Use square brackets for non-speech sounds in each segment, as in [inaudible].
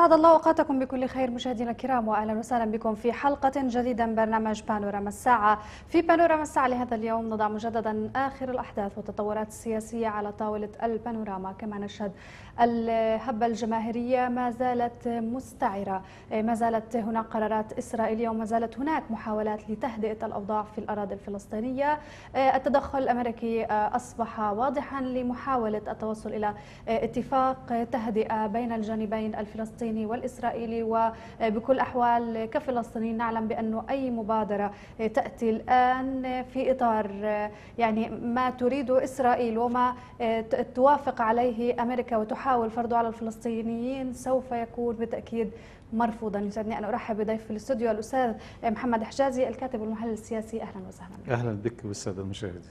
أسعد الله أوقاتكم بكل خير مشاهدينا الكرام وأهلا وسهلا بكم في حلقة جديدة من برنامج بانوراما الساعة. في بانوراما الساعة لهذا اليوم نضع مجددا آخر الأحداث والتطورات السياسية على طاولة البانوراما. كما نشهد الهبة الجماهيرية ما زالت مستعرة. ما زالت هناك قرارات إسرائيلية وما زالت هناك محاولات لتهدئة الأوضاع في الأراضي الفلسطينية. التدخل الأمريكي أصبح واضحا لمحاولة التوصل إلى اتفاق تهدئة بين الجانبين الفلسطيني والإسرائيلي. وبكل أحوال كفلسطينيين نعلم بأنه أي مبادرة تأتي الآن في إطار يعني ما تريده إسرائيل وما توافق عليه أمريكا وتحاول يحاول فرضه على الفلسطينيين سوف يكون بالتأكيد مرفوضا. يسعدني أن أرحب بضيف في الاستوديو الأستاذ محمد حجازي الكاتب والمحلل السياسي. أهلا وسهلا. أهلا بك والسادة المشاهدين.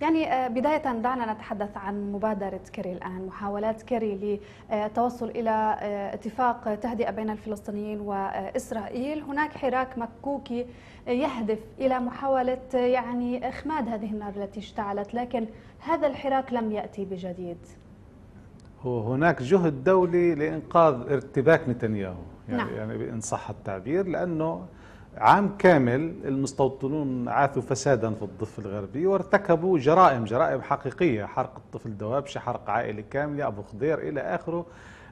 يعني بداية دعنا نتحدث عن مبادرة كيري الآن محاولات كيري للتوصل إلى اتفاق تهدئة بين الفلسطينيين وإسرائيل. هناك حراك مكوكي يهدف إلى محاولة يعني إخماد هذه النار التي اشتعلت لكن هذا الحراك لم يأتي بجديد. هناك جهد دولي لإنقاذ ارتباك نتنياهو. يعني, نعم. يعني إن صح التعبير لأنه عام كامل المستوطنون عاثوا فسادا في الضفة الغربي وارتكبوا جرائم جرائم حقيقية حرق الطفل دوابشة حرق عائلة كاملة أبو خضير إلى آخره.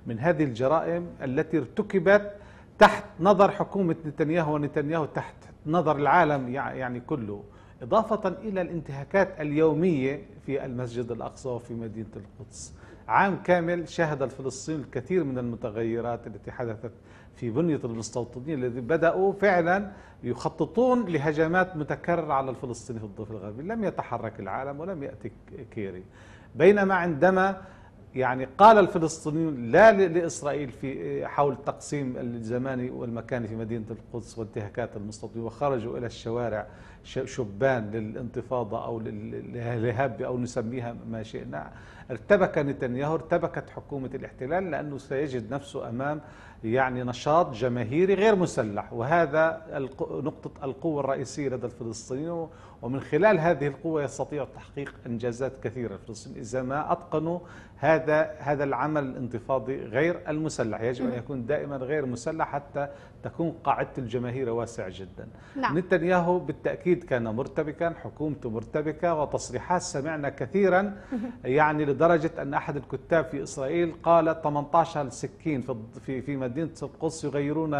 من هذه الجرائم التي ارتكبت تحت نظر حكومة نتنياهو ونتنياهو تحت نظر العالم يعني كله إضافة إلى الانتهاكات اليومية في المسجد الأقصى وفي مدينة القدس. عام كامل شهد الفلسطينيون الكثير من المتغيرات التي حدثت في بنية المستوطنين الذي بدأوا فعلا يخططون لهجمات متكررة على الفلسطينيين في الضفة الغربي لم يتحرك العالم ولم يأتي كيري. بينما عندما يعني قال الفلسطينيون لا لإسرائيل في حول التقسيم الزماني والمكاني في مدينة القدس وانتهاكات المستوطنين وخرجوا إلى الشوارع شبان للانتفاضة أو للهب أو نسميها ما شئنا. ارتبك نتنياهو ارتبكت حكومة الاحتلال لأنه سيجد نفسه أمام يعني نشاط جماهيري غير مسلح. وهذا نقطة القوة الرئيسية لدى الفلسطينيين ومن خلال هذه القوة يستطيع تحقيق إنجازات كثيرة. الفلسطينيين إذا ما أتقنوا هذا هذا العمل الانتفاضي غير المسلح. يجب أن يكون دائما غير مسلح حتى تكون قاعدة الجماهير واسعة جدا. نعم. نتنياهو بالتأكيد كان مرتبكا حكومته مرتبكة وتصريحات سمعنا كثيرا. يعني لدرجة أن أحد الكتاب في إسرائيل قال 18 سكين في في مدينة القدس يغيرون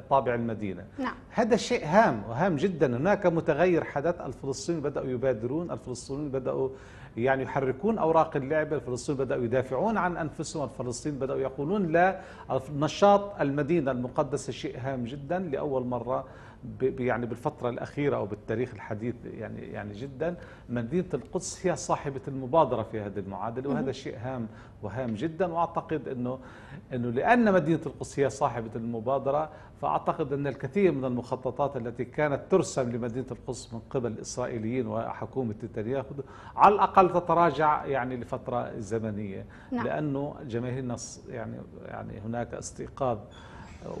طابع المدينة. نعم. هذا شيء هام وهام جدا. هناك متغير حدث الفلسطينيين بدأوا يبادرون الفلسطينيين بدأوا يعني يحركون أوراق اللعبه، الفلسطينيين بداوا يدافعون عن أنفسهم، الفلسطينيين بدأوا يقولون لا نشاط المدينة المقدسة شيء هام جدا لأول مرة يعني بالفترة الأخيرة أو بالتاريخ الحديث يعني يعني جدا مدينة القدس هي صاحبة المبادرة في هذه المعادلة وهذا شيء هام وهام جدا وأعتقد أنه أنه لأن مدينة القدس هي صاحبة المبادرة فأعتقد أن الكثير من المخططات التي كانت ترسم لمدينة القدس من قبل الإسرائيليين وحكومة نتنياهو على الأقل تتراجع يعني لفترة زمنية. نعم. لأنه جماهيرنا يعني يعني هناك استيقاظ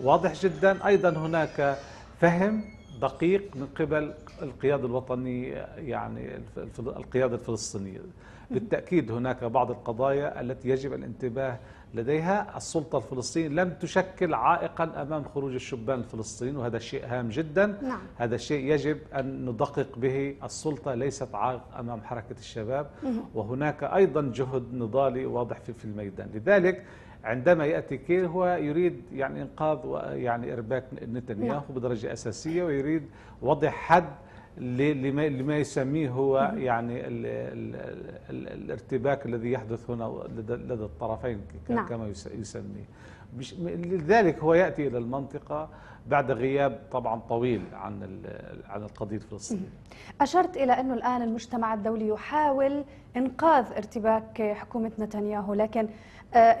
واضح جدا. أيضا هناك فهم دقيق من قبل القيادة الوطنية يعني القيادة الفلسطينية. بالتأكيد هناك بعض القضايا التي يجب الانتباه لديها. السلطة الفلسطينية لم تشكل عائقا أمام خروج الشبان الفلسطينيين وهذا شيء هام جدا. نعم. هذا الشيء يجب أن ندقق به. السلطة ليست عائق أمام حركة الشباب. وهناك أيضا جهد نضالي واضح في الميدان. لذلك عندما يأتي كير هو يريد يعني إنقاذ يعني إرباك نتنياهو نعم. بدرجة أساسية ويريد وضع حد لما لما يسميه هو يعني ال ال ال الارتباك الذي يحدث هنا لدى الطرفين نعم. كما يسميه لذلك هو يأتي إلى المنطقة بعد غياب طبعا طويل عن عن القضية الفلسطينية. أشرت إلى أنه الآن المجتمع الدولي يحاول إنقاذ ارتباك حكومة نتنياهو لكن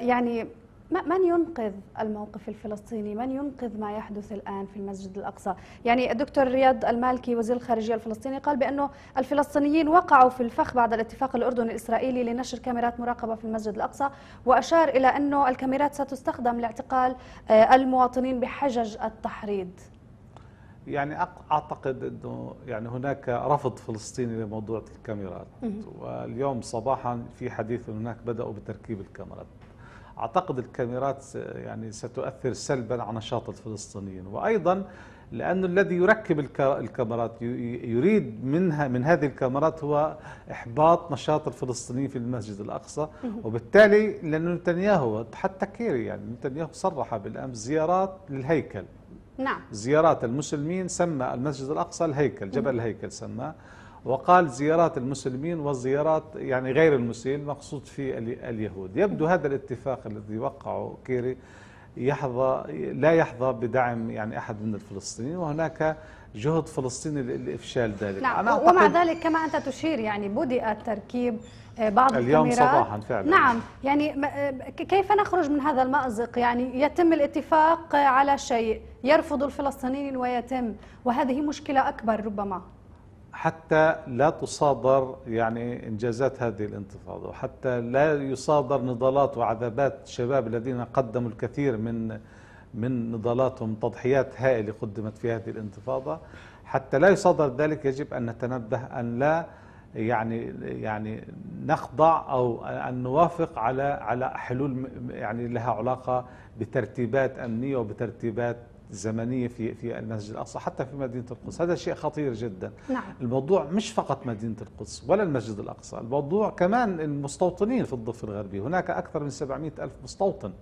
يعني من ينقذ الموقف الفلسطيني؟ من ينقذ ما يحدث الآن في المسجد الأقصى؟ يعني الدكتور رياض المالكي وزير الخارجية الفلسطيني قال بأنه الفلسطينيين وقعوا في الفخ بعد الاتفاق الأردني الإسرائيلي لنشر كاميرات مراقبة في المسجد الأقصى وأشار إلى أنه الكاميرات ستستخدم لاعتقال المواطنين بحجج التحريض. يعني أعتقد إنه يعني هناك رفض فلسطيني لموضوع الكاميرات. واليوم صباحا في حديث هناك بدأوا بتركيب الكاميرات. أعتقد الكاميرات يعني ستؤثر سلبا على نشاط الفلسطينيين. وأيضا لأن الذي يركب الكاميرات يريد منها من هذه الكاميرات هو إحباط نشاط الفلسطينيين في المسجد الأقصى. وبالتالي لأن نتنياهو حتى كيري يعني نتنياهو صرح بالأمس زيارات للهيكل. نعم. زيارات المسلمين سمى المسجد الأقصى الهيكل جبل الهيكل سماه. وقال زيارات المسلمين وزيارات يعني غير المسلمين مقصود في اليهود. يبدو هذا الاتفاق الذي وقعه كيري يحظى لا يحظى بدعم يعني أحد من الفلسطينيين وهناك جهد فلسطيني لإفشال ذلك. نعم أنا ومع ذلك كما أنت تشير يعني بدأ تركيب آه، بعض اليوم صباحا فعلا. نعم يعني آه، كيف نخرج من هذا المأزق؟ يعني يتم الاتفاق على شيء يرفض الفلسطينيين ويتم وهذه مشكلة أكبر ربما. حتى لا تصادر يعني انجازات هذه الانتفاضة وحتى لا يصادر نضالات وعذابات الشباب الذين قدموا الكثير من من نضالاتهم تضحيات هائلة قدمت في هذه الانتفاضة. حتى لا يصادر ذلك يجب أن نتنبه أن لا يعني يعني نخضع أو أن نوافق على على حلول يعني لها علاقة بترتيبات أمنية وبترتيبات زمنيه في في المسجد الأقصى حتى في مدينة القدس. هذا شيء خطير جدا. نعم. الموضوع مش فقط مدينة القدس ولا المسجد الأقصى الموضوع كمان المستوطنين في الضفة الغربية. هناك أكثر من 700 ألف مستوطن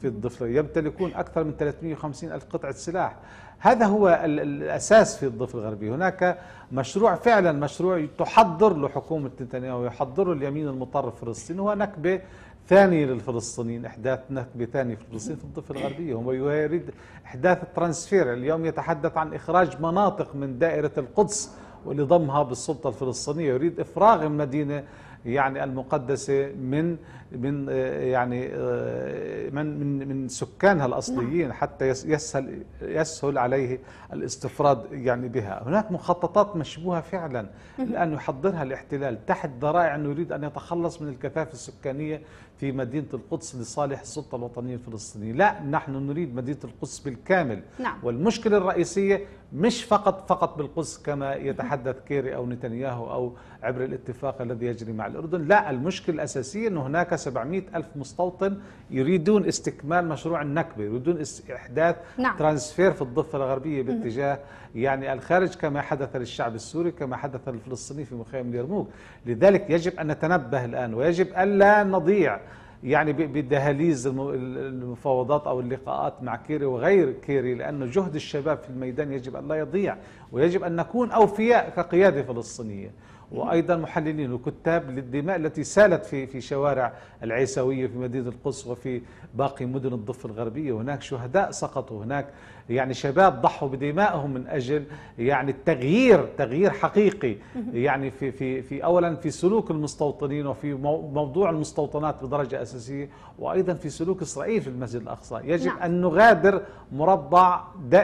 في الضفة يمتلكون أكثر من 350 ألف قطعة سلاح. هذا هو الأساس في الضفة الغربية. هناك مشروع فعلا مشروع تحضر له حكومه نتنياهو ويحضره اليمين المطرف الفلسطيني هو نكبة ثاني للفلسطينيين إحداث نكبة ثانية في فلسطين في الضفة الغربية. هو يريد إحداث الترانسفير. اليوم يتحدث عن إخراج مناطق من دائرة القدس ولضمها بالسلطة الفلسطينية. يريد إفراغ المدينة يعني المقدسة من من يعني من من من سكانها الأصليين نعم. حتى يسهل يسهل عليه الاستفراد يعني بها، هناك مخططات مشبوهة فعلا الان يحضرها الاحتلال. تحت ذرائع انه يريد أن يتخلص من الكثافة السكانية في مدينة القدس لصالح السلطة الوطنية الفلسطينية لا نحن نريد مدينة القدس بالكامل نعم. والمشكلة الرئيسية مش فقط فقط بالقدس كما يتحدث كيري أو نتنياهو أو عبر الاتفاق الذي يجري مع الأردن لا المشكلة الأساسية أنه هناك 700 ألف مستوطن يريدون استكمال مشروع النكبة يريدون إحداث نعم. transfer في الضفة الغربية باتجاه يعني الخارج كما حدث للشعب السوري كما حدث للفلسطيني في مخيم اليرموك. لذلك يجب أن نتنبه الآن ويجب ألا نضيع يعني بدهاليز المفاوضات أو اللقاءات مع كيري وغير كيري لأنه جهد الشباب في الميدان يجب أن لا يضيع ويجب أن نكون أوفياء كقيادة فلسطينية. وأيضا محللين وكتاب للدماء التي سالت في في شوارع العيسوية في مدينة القدس وفي باقي مدن الضفة الغربية. هناك شهداء سقطوا هناك يعني شباب ضحوا بدمائهم من أجل يعني التغيير تغيير حقيقي. يعني في في في اولا في سلوك المستوطنين وفي موضوع المستوطنات بدرجة أساسية وأيضا في سلوك إسرائيل في المسجد الأقصى. يجب نعم. أن نغادر مربع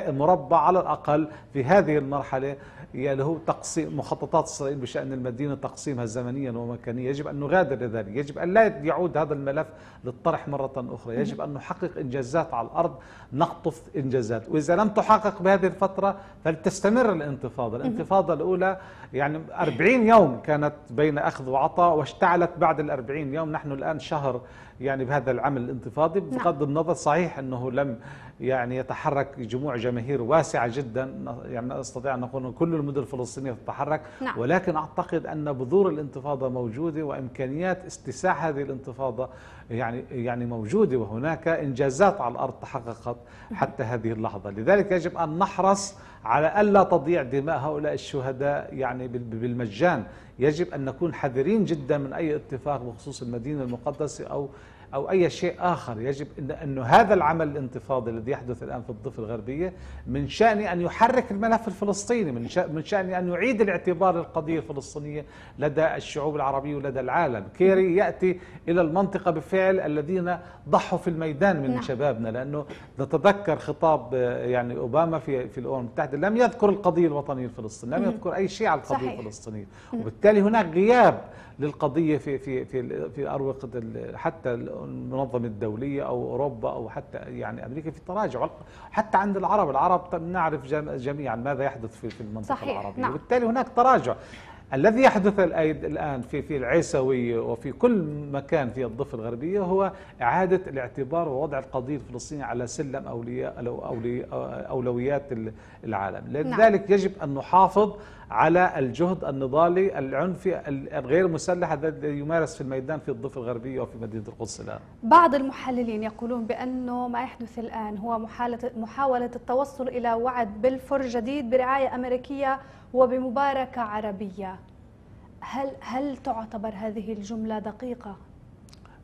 مربع على الأقل في هذه المرحلة اللي هو تقسيم مخططات إسرائيل بشأن المدينة تقسيمها زمنيا ومكانيا. يجب أن نغادر لذلك. يجب أن لا يعود هذا الملف للطرح مرة أخرى. يجب أن نحقق إنجازات على الأرض. نقطف إنجازات. وإذا لم تحقق بهذه الفترة فلتستمر الانتفاضة. الانتفاضة الأولى يعني 40 يوم كانت بين أخذ وعطاء واشتعلت بعد ال 40 يوم. نحن الآن شهر يعني بهذا العمل الانتفاضي نعم. بغض النظر صحيح أنه لم يعني يتحرك جموع جماهير واسعة جدا يعني نستطيع أن نقول كل المدن الفلسطينية تتحرك نعم. ولكن أعتقد أن بذور الانتفاضة موجودة وإمكانيات استساع هذه الانتفاضة يعني يعني موجودة وهناك إنجازات على الأرض تحققت حتى هذه اللحظة، لذلك يجب أن نحرص على الا تضيع دماء هؤلاء الشهداء يعني بالمجان، يجب أن نكون حذرين جدا من أي اتفاق بخصوص المدينة المقدسة أو أو أي شيء آخر يجب أن أنه هذا العمل الانتفاضي الذي يحدث الآن في الضفة الغربية من شأن أن يحرك الملف الفلسطيني من شأن, من شأن أن يعيد الاعتبار للقضية الفلسطينية لدى الشعوب العربية ولدى العالم. كيري يأتي إلى المنطقة بفعل الذين ضحوا في الميدان من نعم. شبابنا لأنه نتذكر خطاب يعني أوباما في في الأمم المتحدة لم يذكر القضية الوطنية الفلسطينية لم يذكر أي شيء على القضية صحيح. الفلسطينية. وبالتالي هناك غياب للقضية في في في في أروقة حتى المنظمة الدولية أو أوروبا أو حتى يعني أمريكا في تراجع حتى عند العرب العرب نعرف جميعا ماذا يحدث في في المنطقة صحيح. العربية نعم. وبالتالي هناك تراجع الذي يحدث الآن في في العيسوية وفي كل مكان في الضفة الغربية هو إعادة الاعتبار ووضع القضية الفلسطينية على سلم أولياء أولويات العالم لذلك نعم. يجب أن نحافظ على الجهد النضالي العنفي الغير مسلح الذي يمارس في الميدان في الضفة الغربية وفي مدينة القدس الآن بعض المحللين يقولون بأنه ما يحدث الآن هو محاولة التوصل إلى وعد بلفور جديد برعاية أمريكية وبمباركة عربية هل هل تعتبر هذه الجملة دقيقة؟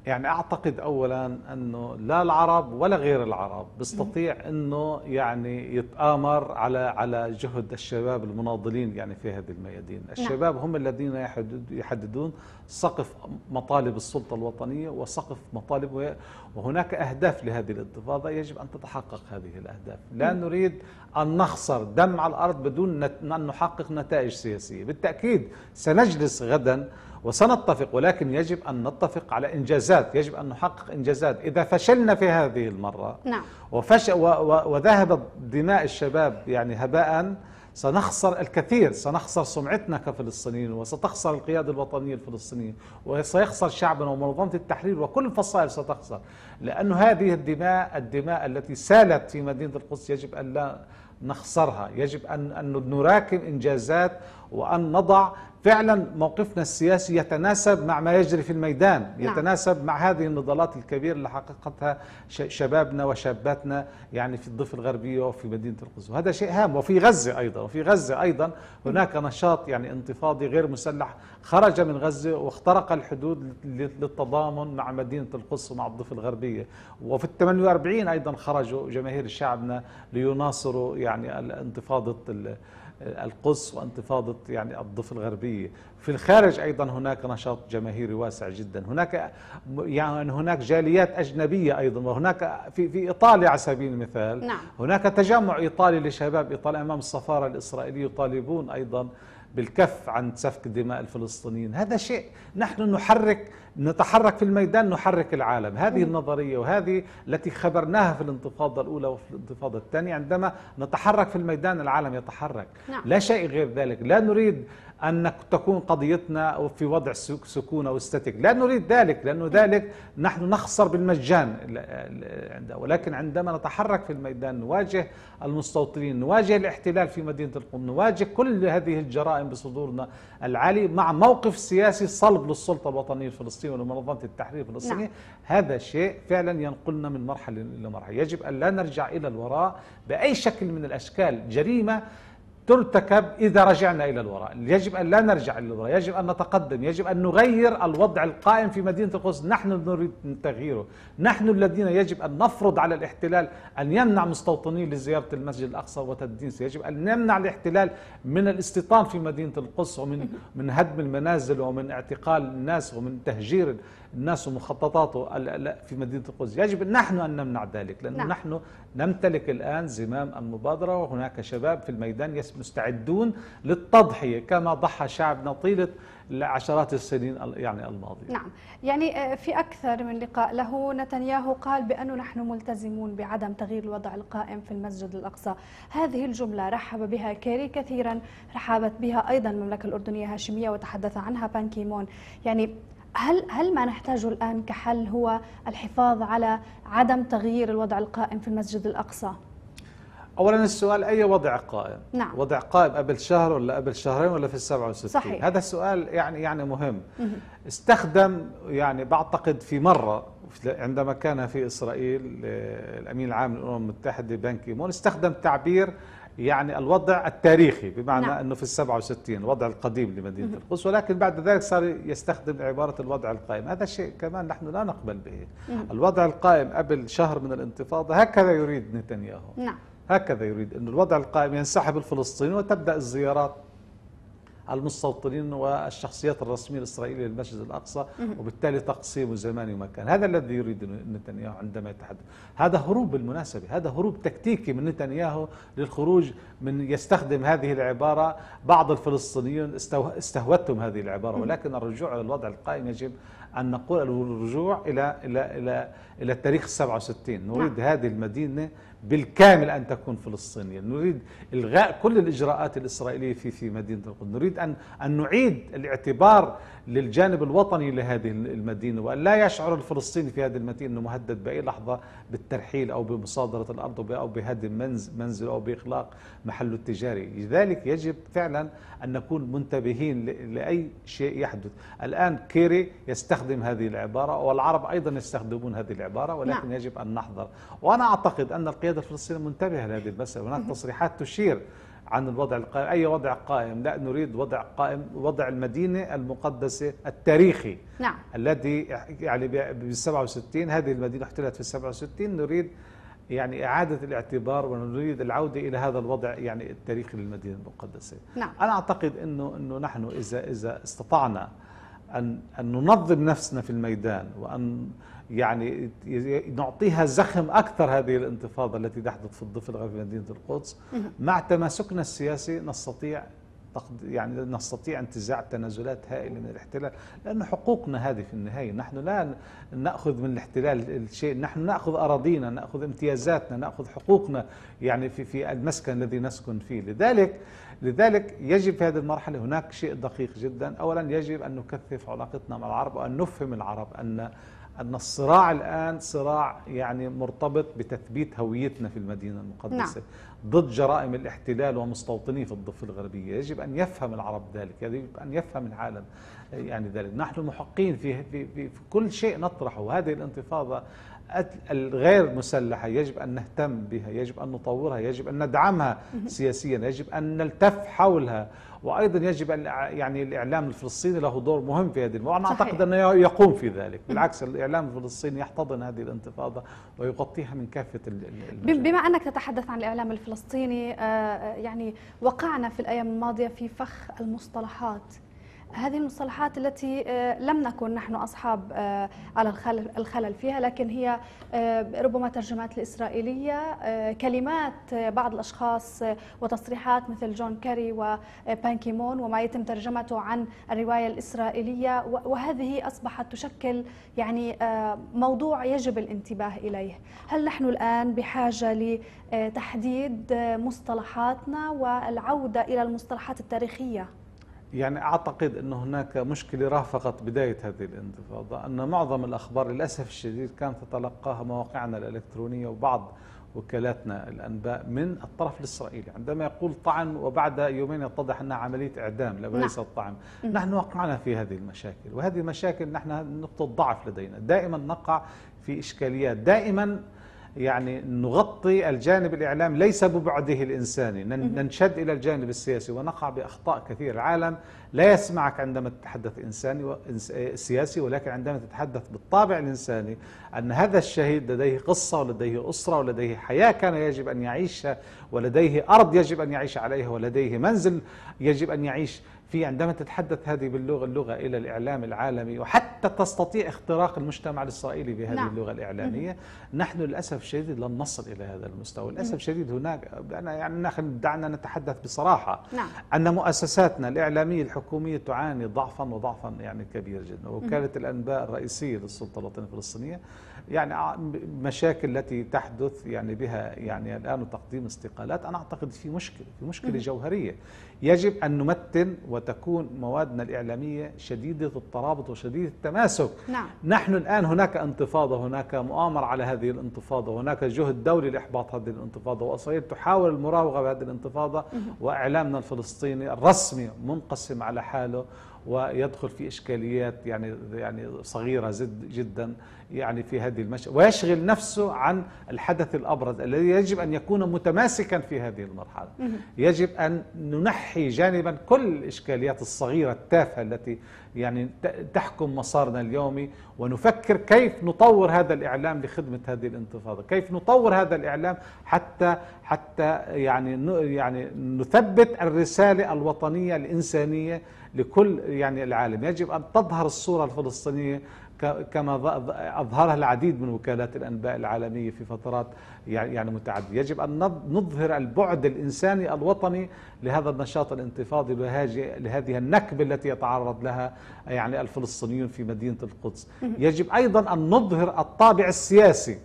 يعني أعتقد اولا أنه لا العرب ولا غير العرب بيستطيع إنه يعني يتآمر على على جهد الشباب المناضلين يعني في هذه الميادين، نعم. الشباب هم الذين يحددون سقف مطالب السلطة الوطنية وسقف مطالب وهناك أهداف لهذه الانتفاضة. يجب أن تتحقق هذه الأهداف، لا نريد أن نخسر دم على الأرض بدون أن نحقق نتائج سياسية، بالتأكيد سنجلس غدا وسنتفق ولكن يجب أن نتفق على إنجازات يجب أن نحقق إنجازات إذا فشلنا في هذه المرة نعم. وفش و و وذهبت دماء الشباب يعني هباء سنخسر الكثير سنخسر سمعتنا كفلسطينيين وستخسر القيادة الوطنية الفلسطينية وسيخسر شعبنا ومنظمة التحرير وكل الفصائل ستخسر لأن هذه الدماء الدماء التي سالت في مدينة القدس يجب أن لا نخسرها يجب أن, أن نراكم إنجازات وأن نضع فعلا موقفنا السياسي يتناسب مع ما يجري في الميدان نعم. يتناسب مع هذه النضالات الكبيرة اللي حققتها شبابنا وشاباتنا يعني في الضفة الغربية وفي مدينة القدس وهذا شيء هام. وفي غزة أيضا وفي غزة أيضا هناك نشاط يعني انتفاضي غير مسلح خرج من غزة واخترق الحدود للتضامن مع مدينة القدس ومع الضفة الغربية. وفي ال 48 أيضا خرجوا جماهير شعبنا ليناصروا يعني انتفاضة القدس وانتفاضة يعني الضفة الغربية. في الخارج أيضا هناك نشاط جماهيري واسع جدا. هناك يعني هناك جاليات أجنبية أيضا وهناك في, في إيطاليا على سبيل المثال. نعم. هناك تجمع إيطالي لشباب إيطاليا أمام السفارة الإسرائيلية يطالبون أيضا بالكف عن سفك دماء الفلسطينيين. هذا شيء نحن نحرك نتحرك في الميدان نحرك العالم. هذه النظرية وهذه التي خبرناها في الانتفاضة الأولى وفي الانتفاضة الثانية. عندما نتحرك في الميدان العالم يتحرك. نعم. لا شيء غير ذلك. لا نريد أن تكون قضيتنا في وضع سكون أو استاتيك لا نريد ذلك لأنه ذلك نحن نخسر بالمجان. ولكن عندما نتحرك في الميدان نواجه المستوطنين نواجه الاحتلال في مدينة القم نواجه كل هذه الجرائم بصدورنا العالي مع موقف سياسي صلب للسلطة الوطنية الفلسطينية ولمنظمة التحرير الفلسطينية. نعم. هذا شيء فعلا ينقلنا من مرحلة إلى مرحلة. يجب أن لا نرجع إلى الوراء بأي شكل من الأشكال. جريمة ترتكب إذا رجعنا إلى الوراء. يجب أن لا نرجع إلى الوراء. يجب أن نتقدم. يجب أن نغير الوضع القائم في مدينة القدس. نحن نريد تغييره نحن الذين يجب أن نفرض على الاحتلال أن يمنع مستوطنين لزيارة المسجد الأقصى وتدين يجب أن نمنع الاحتلال من الاستيطان في مدينة القدس ومن من هدم المنازل ومن اعتقال الناس ومن تهجير الناس ومخططاته في مدينة القدس. يجب نحن أن نمنع ذلك لأنه نعم. نحن نمتلك الآن زمام المبادرة وهناك شباب في الميدان مستعدون للتضحية كما ضحى شعبنا طيلة عشرات السنين يعني الماضية. نعم. يعني آه، في أكثر من لقاء له نتنياهو قال بأنه نحن ملتزمون بعدم تغيير الوضع القائم في المسجد الأقصى. هذه الجملة رحب بها كيري كثيرا رحبت بها أيضا المملكة الأردنية هاشمية وتحدث عنها بان كيمون يعني هل هل ما نحتاجه الآن كحل هو الحفاظ على عدم تغيير الوضع القائم في المسجد الأقصى؟ اولا السؤال أي وضع قائم؟ نعم وضع قائم قبل شهر ولا قبل شهرين ولا في ال 67 صحيح. هذا السؤال يعني يعني مهم استخدم يعني بعتقد في مرة عندما كان في إسرائيل الأمين العام للأمم المتحدة بان كيمون استخدم تعبير يعني الوضع التاريخي بمعنى نعم. إنه في ال 67 الوضع القديم لمدينة القدس ولكن بعد ذلك صار يستخدم عبارة الوضع القائم هذا شيء كمان نحن لا نقبل به مم. الوضع القائم قبل شهر من الانتفاضة هكذا يريد نتنياهو نعم. هكذا يريد أن الوضع القائم ينسحب الفلسطينيين وتبدأ الزيارات المستوطنين والشخصيات الرسمية الإسرائيلية للمسجد الأقصى وبالتالي تقسيم زمان ومكان. هذا الذي يريد نتنياهو عندما يتحدث. هذا هروب بالمناسبة هذا هروب تكتيكي من نتنياهو للخروج من يستخدم هذه العبارة. بعض الفلسطينيين استهوتهم هذه العبارة ولكن الرجوع إلى الوضع القائم يجب أن نقول الرجوع إلى إلى إلى إلى التاريخ 67 نريد. هذه المدينة بالكامل أن تكون فلسطينية، نريد إلغاء كل الإجراءات الإسرائيلية في في مدينة القدس، نريد ان أن نعيد الاعتبار للجانب الوطني لهذه المدينة وأن لا يشعر الفلسطيني في هذه المدينة أنه مهدد بأي لحظة بالترحيل أو بمصادرة الأرض أو بهدم منزل أو بإغلاق محله التجاري، لذلك يجب فعلا أن نكون منتبهين لأي شيء يحدث، الآن كيري يستخدم هذه العبارة والعرب أيضا يستخدمون هذه العبارة ولكن نعم. يجب أن نحذر، وأنا أعتقد أن القيادة الفلسطينية منتبهة لهذه المسألة، هناك تصريحات تشير عن الوضع القائم أي وضع قائم. لا نريد وضع قائم وضع المدينة المقدسة التاريخي نعم. الذي يعني ب 67 هذه المدينة احتلت في 67 نريد يعني إعادة الاعتبار ونريد العودة إلى هذا الوضع يعني التاريخي للمدينة المقدسة. نعم. أنا أعتقد أنه أنه نحن إذا إذا استطعنا أن أن ننظم نفسنا في الميدان وأن يعني نعطيها زخم أكثر هذه الانتفاضة التي تحدث في الضفة الغربي مدينة القدس. مع تماسكنا السياسي نستطيع يعني نستطيع انتزاع تنازلات هائلة من الاحتلال لأن حقوقنا هذه في النهاية. نحن لا نأخذ من الاحتلال الشيء. نحن نأخذ أراضينا نأخذ امتيازاتنا نأخذ حقوقنا يعني في في المسكن الذي نسكن فيه. لذلك لذلك يجب في هذه المرحلة هناك شيء دقيق جدا. اولا يجب أن نكثف علاقتنا مع العرب وأن نفهم العرب أن أن الصراع الآن صراع يعني مرتبط بتثبيت هويتنا في المدينة المقدسة. نعم. ضد جرائم الاحتلال ومستوطنيه في الضفة الغربية. يجب أن يفهم العرب ذلك يجب أن يفهم العالم يعني ذلك. نحن محقين في, في, في, في كل شيء نطرحه. هذه الانتفاضة الغير مسلحة يجب أن نهتم بها يجب أن نطورها يجب أن ندعمها سياسيا يجب أن نلتف حولها. وأيضا يجب يعني الإعلام الفلسطيني له دور مهم في هذه وأنا أعتقد أنه يقوم في ذلك. بالعكس الإعلام الفلسطيني يحتضن هذه الانتفاضة ويغطيها من كافة المجال. بما أنك تتحدث عن الإعلام الفلسطيني آه، يعني وقعنا في الأيام الماضية في فخ المصطلحات. هذه المصطلحات التي آه، لم نكن نحن أصحاب آه، على الخلل فيها لكن هي آه، ربما ترجمات الإسرائيلية كلمات بعض الأشخاص وتصريحات مثل جون كيري وبان كي مون وما يتم ترجمته عن الرواية الإسرائيلية وهذه أصبحت تشكل يعني موضوع يجب الانتباه إليه هل نحن الآن بحاجة لتحديد مصطلحاتنا والعودة إلى المصطلحات التاريخية؟ يعني أعتقد انه هناك مشكلة رافقت بداية هذه الانتفاضة أن معظم الأخبار للأسف الشديد كانت تتلقاها مواقعنا الإلكترونية وبعض وكالاتنا الأنباء من الطرف الإسرائيلي عندما يقول طعن وبعد يومين يتضح أنها عملية إعدام وليس نعم. طعن. نحن وقعنا في هذه المشاكل وهذه المشاكل نحن نقطة ضعف لدينا. دائما نقع في إشكاليات دائما يعني نغطي الجانب الإعلام ليس ببعده الإنساني. ننشد إلى الجانب السياسي ونقع بأخطاء كثير العالم لا يسمعك عندما تتحدث إنساني و... سياسي ولكن عندما تتحدث بالطابع الإنساني أن هذا الشهيد لديه قصة ولديه أسرة ولديه حياة كان يجب أن يعيشها ولديه أرض يجب أن يعيش عليها ولديه منزل يجب أن يعيش. في عندما تتحدث هذه باللغة اللغة إلى الإعلام العالمي وحتى تستطيع اختراق المجتمع الإسرائيلي بهذه نعم. اللغة الإعلامية نحن للأسف الشديد لن نصل إلى هذا المستوى. للأسف الشديد هناك أنا يعني دعنا نتحدث بصراحة نعم. أن مؤسساتنا الإعلامية الحكومية تعاني ضعفا وضعفا يعني كبير جدا. وكالة الأنباء الرئيسية للسلطة الوطنية الفلسطينية يعني مشاكل التي تحدث يعني بها يعني الآن تقديم استقالات أنا أعتقد في مشكلة في مشكلة جوهرية. يجب أن نمتن وتكون موادنا الإعلامية شديدة الترابط وشديدة التماسك. نعم. نحن الآن هناك انتفاضة هناك مؤامرة على هذه الانتفاضة هناك جهد دولي لإحباط هذه الانتفاضة وأسرائيل تحاول المراوغة بهذه الانتفاضة. وإعلامنا الفلسطيني الرسمي منقسم على حاله. ويدخل في إشكاليات يعني يعني صغيرة جد جدا يعني في هذه المشهد ويشغل نفسه عن الحدث الأبرز الذي يجب أن يكون متماسكا في هذه المرحلة. يجب أن ننحي جانبا كل الإشكاليات الصغيرة التافهة التي يعني تحكم مسارنا اليومي ونفكر كيف نطور هذا الإعلام لخدمة هذه الانتفاضة، كيف نطور هذا الإعلام حتى حتى يعني يعني نثبت الرسالة الوطنية الإنسانية لكل يعني العالم، يجب أن تظهر الصورة الفلسطينية كما أظهرها العديد من وكالات الأنباء العالمية في فترات يعني, يعني متعددة. يجب أن نظهر البعد الإنساني الوطني لهذا النشاط الانتفاضي لهذه النكبة التي يتعرض لها يعني الفلسطينيون في مدينة القدس. يجب أيضا أن نظهر الطابع السياسي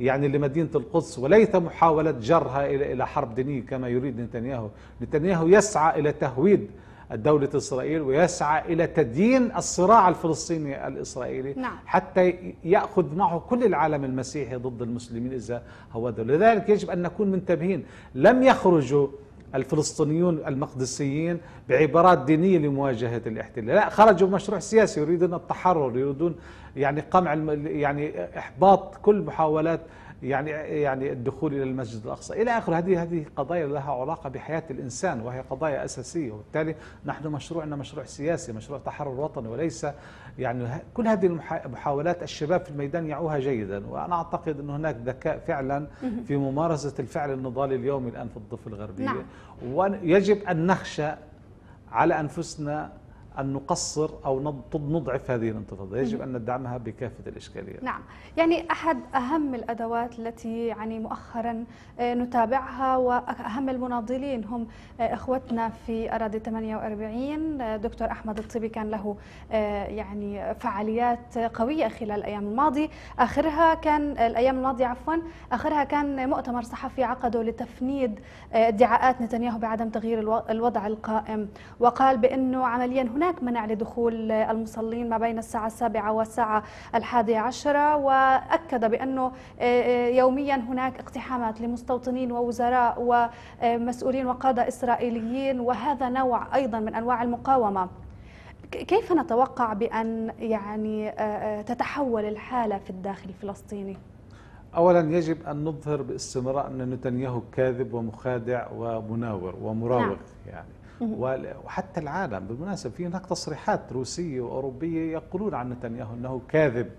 يعني لمدينة القدس وليس محاولة جرها إلى حرب دينية كما يريد نتنياهو. نتنياهو يسعى إلى تهويد دولة إسرائيل ويسعى إلى تدين الصراع الفلسطيني الإسرائيلي نعم. حتى يأخذ معه كل العالم المسيحي ضد المسلمين إذا هودوا لذلك يجب أن نكون منتبهين. لم يخرجوا الفلسطينيون المقدسيين بعبارات دينية لمواجهة الاحتلال. لا خرجوا بمشروع سياسي يريدون التحرر يريدون يعني قمع يعني إحباط كل محاولات يعني يعني الدخول إلى المسجد الأقصى. إلى اخره هذه هذه قضايا لها علاقة بحياة الإنسان وهي قضايا أساسية. وبالتالي نحن مشروعنا مشروع سياسي مشروع تحرر وطني وليس يعني كل هذه المحاولات الشباب في الميدان يعوها جيدا. وأنا أعتقد أن هناك ذكاء فعلا في ممارسة الفعل النضالي اليومي الآن في الضفة الغربية. نعم. ويجب أن نخشى على أنفسنا أن نقصر أو نضعف هذه الانتفاضة. يجب أن ندعمها بكافة الإشكاليات. نعم. يعني أحد أهم الأدوات التي يعني مؤخرا آه، نتابعها وأهم المناضلين هم آه، إخوتنا في أراضي 48 آه، دكتور أحمد الطبي كان له يعني فعاليات قوية خلال الأيام الماضية آخرها كان الأيام الماضية عفوا آخرها كان مؤتمر صحفي عقده لتفنيد ادعاءات نتنياهو بعدم تغيير الوضع القائم. وقال بأنه عمليا هناك هناك منع لدخول المصلين ما بين الساعة السابعة والساعة الحادية عشرة وأكد بأنه آه، آه، يوميا هناك اقتحامات لمستوطنين ووزراء ومسؤولين وقادة إسرائيليين وهذا نوع أيضا من أنواع المقاومة كيف نتوقع بأن يعني آه، تتحول الحالة في الداخل الفلسطيني؟ اولا يجب أن نظهر باستمرار أن نتنياهو كاذب ومخادع ومناور ومراوغ نعم. يعني وحتى العالم بالمناسبة في هناك تصريحات روسية وأوروبية يقولون عن نتنياهو أنه كاذب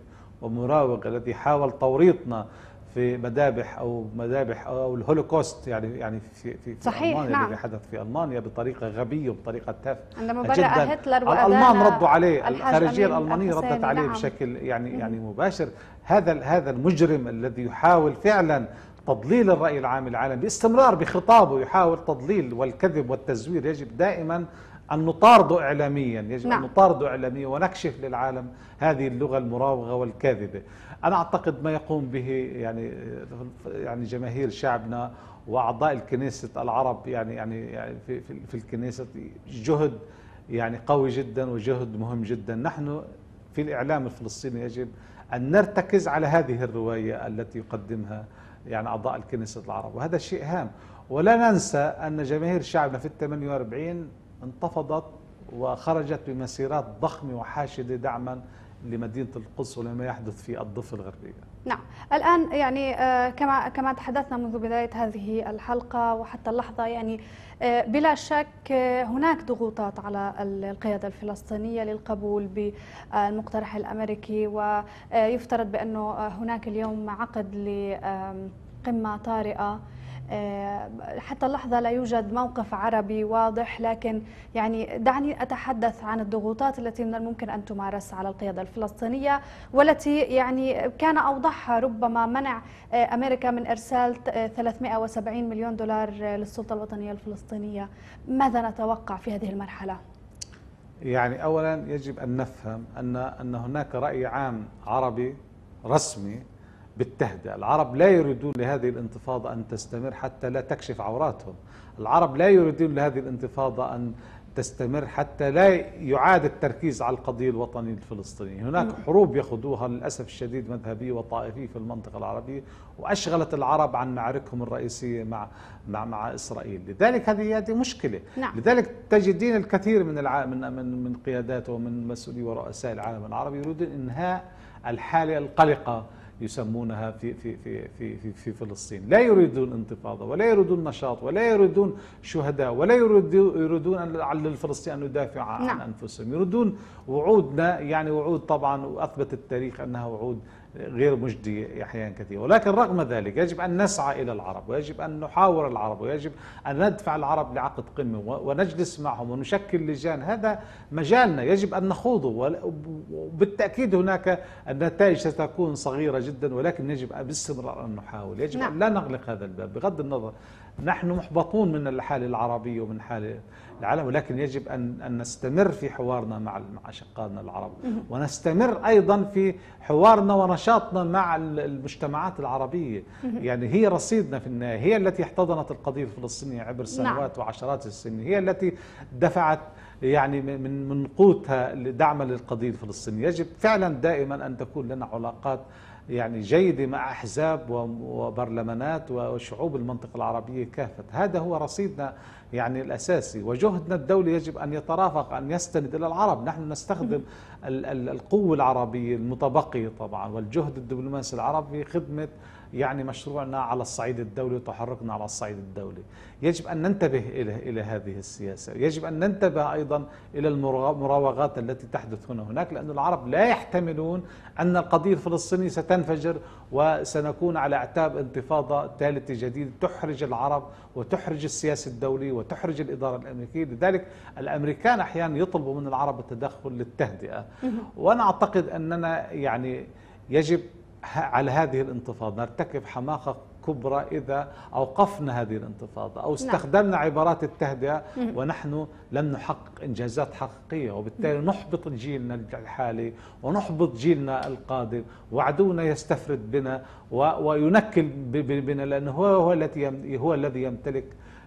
ومراوغ الذي حاول توريطنا في مذابح أو مذابح أو الهولوكوست يعني يعني في في, صحيح ألمانيا نعم. الذي حدث في ألمانيا بطريقة غبية وبطريقة تافهة عندما بدا هتلر الألمان ردوا عليه الخارجية الألمانية ردت عليه نعم. بشكل يعني يعني مباشر هذا هذا المجرم الذي يحاول فعلا تضليل الرأي العام العالمي باستمرار بخطابه يحاول تضليل والكذب والتزوير يجب دائما أن نطارده إعلاميا يجب نعم. أن نطارده إعلاميا ونكشف للعالم هذه اللغة المراوغة والكاذبة أنا أعتقد ما يقوم به يعني يعني جماهير شعبنا وأعضاء الكنيسة العرب يعني يعني, يعني في, في, في الكنيسة جهد يعني قوي جدا وجهد مهم جدا نحن في الإعلام الفلسطيني يجب أن نرتكز على هذه الرواية التي يقدمها يعني أعضاء الكنيسة العرب. وهذا شيء هام. ولا ننسى أن جماهير شعبنا في ال 48 انتفضت وخرجت بمسيرات ضخمة وحاشدة دعما لمدينة القدس ولما يحدث في الضفة الغربية. نعم. الآن يعني آه، كما كما تحدثنا منذ بداية هذه الحلقة وحتى اللحظة يعني آه، بلا شك آه، هناك ضغوطات على القيادة الفلسطينية للقبول بالمقترح الأمريكي ويفترض بأنه هناك اليوم عقد لقمة طارئة. آه، حتى اللحظة لا يوجد موقف عربي واضح لكن يعني دعني أتحدث عن الضغوطات التي من الممكن أن تمارس على القيادة الفلسطينية والتي يعني كان أوضحها ربما منع آه، أمريكا من إرسال 370 آه، مليون دولار للسلطة الوطنية الفلسطينية ماذا نتوقع في هذه المرحلة؟ يعني أولا يجب أن نفهم أن أن هناك رأي عام عربي رسمي بالتهدئة. العرب لا يريدون لهذه الانتفاضة أن تستمر حتى لا تكشف عوراتهم. العرب لا يريدون لهذه الانتفاضة أن تستمر حتى لا يعاد التركيز على القضية الوطنية الفلسطينية. هناك حروب يخوضوها للأسف الشديد مذهبية وطائفية في المنطقة العربية وأشغلت العرب عن معاركهم الرئيسية مع مع مع إسرائيل. لذلك هذه هذه مشكلة. نعم. لذلك تجدين الكثير من الع... من من من قيادات ومن مسؤولي ورؤساء العالم العربي يريدون إنهاء الحالة القلقة يسمونها في في في في في, في فلسطين، لا يريدون انتفاضة ولا يريدون نشاط ولا يريدون شهداء ولا يريدون على الفلسطين أن يدافعوا عن نعم. أنفسهم، يريدون وعودنا يعني وعود طبعا وأثبت التاريخ أنها وعود غير مجدي أحيانا كثيرة ولكن رغم ذلك يجب أن نسعى إلى العرب ويجب أن نحاور العرب ويجب أن ندفع العرب لعقد قمة ونجلس معهم ونشكل لجان. هذا مجالنا يجب أن نخوضه وبالتأكيد هناك النتائج ستكون صغيرة جدا ولكن يجب باستمرار أن نحاول. يجب نعم. ان لا نغلق هذا الباب بغض النظر نحن محبطون من الحاله العربيه ومن حاله العالم ولكن يجب ان أن نستمر في حوارنا مع مع اشقائنا العرب. ونستمر أيضا في حوارنا ونشاطنا مع المجتمعات العربية. يعني هي رصيدنا في النهاية. هي التي احتضنت القضية الفلسطينية عبر نعم. سنوات نعم. وعشرات السنين. هي التي دفعت يعني من من قوتها دعما للقضية الفلسطينية. يجب فعلا دائما أن تكون لنا علاقات يعني جيدة مع أحزاب وبرلمانات وشعوب المنطقة العربية كافة. هذا هو رصيدنا يعني الأساسي. وجهدنا الدولي يجب أن يترافق أن يستند إلى العرب. نحن نستخدم القوة العربية المتبقية طبعا والجهد الدبلوماسي العربي في خدمة يعني مشروعنا على الصعيد الدولي وتحركنا على الصعيد الدولي. يجب أن ننتبه إلى إلى هذه السياسة. يجب أن ننتبه أيضا إلى المراوغات التي تحدث هنا هناك لأن العرب لا يحتملون أن القضية الفلسطينية ستنفجر وسنكون على أعتاب انتفاضة ثالثة جديدة تحرج العرب وتحرج السياسة الدولية وتحرج الإدارة الأمريكية. لذلك الأمريكان أحيانا يطلبوا من العرب التدخل للتهدئة. وأنا أعتقد أننا يعني يجب على هذه الانتفاضة نرتكب حماقة كبرى إذا أوقفنا هذه الانتفاضة أو نعم. استخدمنا نعم. عبارات التهدئة ونحن لم نحقق إنجازات حقيقية وبالتالي نحبط جيلنا الحالي ونحبط جيلنا القادم وعدونا يستفرد بنا وينكل بنا لأنه هو هو الذي هو الذي يمتلك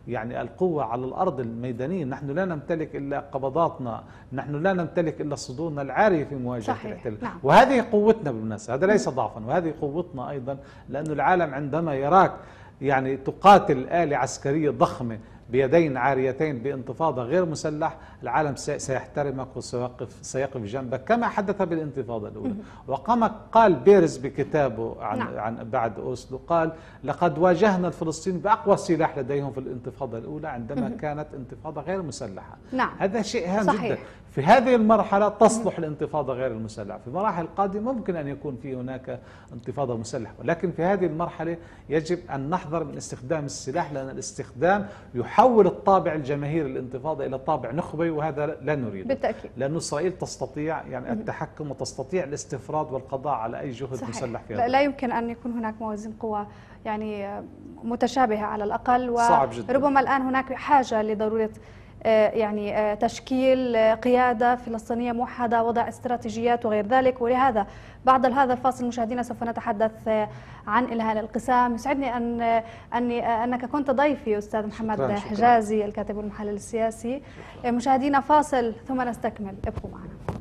يعني القوة على الأرض الميدانية نحن لا نمتلك إلا قبضاتنا نحن لا نمتلك إلا صدورنا العارية في مواجهة الاحتلال نعم. وهذه قوتنا بالمناسبة هذا ليس ضعفا وهذه قوتنا أيضا لأن العالم عندما يراك يعني تقاتل آلة عسكرية ضخمة بيدين عاريتين بانتفاضة غير مسلح العالم سيحترمك وسيقف سيقف جنبك كما حدث بالانتفاضة الأولى وقام قال بيرز بكتابه عن, نعم. عن بعد أوسلو قال لقد واجهنا الفلسطينيين بأقوى سلاح لديهم في الانتفاضة الأولى عندما كانت انتفاضة غير مسلحة نعم. هذا شيء هام صحيح. جدا في هذه المرحلة تصلح الانتفاضة غير المسلحة. في المراحل القادمة ممكن أن يكون في هناك انتفاضة مسلحة ولكن في هذه المرحلة يجب أن نحذر من استخدام السلاح لأن الاستخدام يحول الطابع الجماهيري للانتفاضة إلى طابع نخبوي وهذا لا نريده. بالتأكيد. لأن إسرائيل تستطيع يعني التحكم وتستطيع الاستفراد والقضاء على أي جهد صحيح. مسلح في هذا لا يمكن أن يكون هناك موازين قوى يعني متشابهة على الأقل وربما الآن هناك حاجة لضرورة يعني آه، تشكيل آه، قيادة فلسطينية موحدة وضع استراتيجيات وغير ذلك. ولهذا بعد هذا الفاصل مشاهدينا سوف نتحدث عن إلهام الانقسام. يسعدني أن أني أنك كنت ضيفي أستاذ محمد شكرا. حجازي شكرا. الكاتب والمحلل السياسي. مشاهدينا فاصل ثم نستكمل. ابقوا معنا.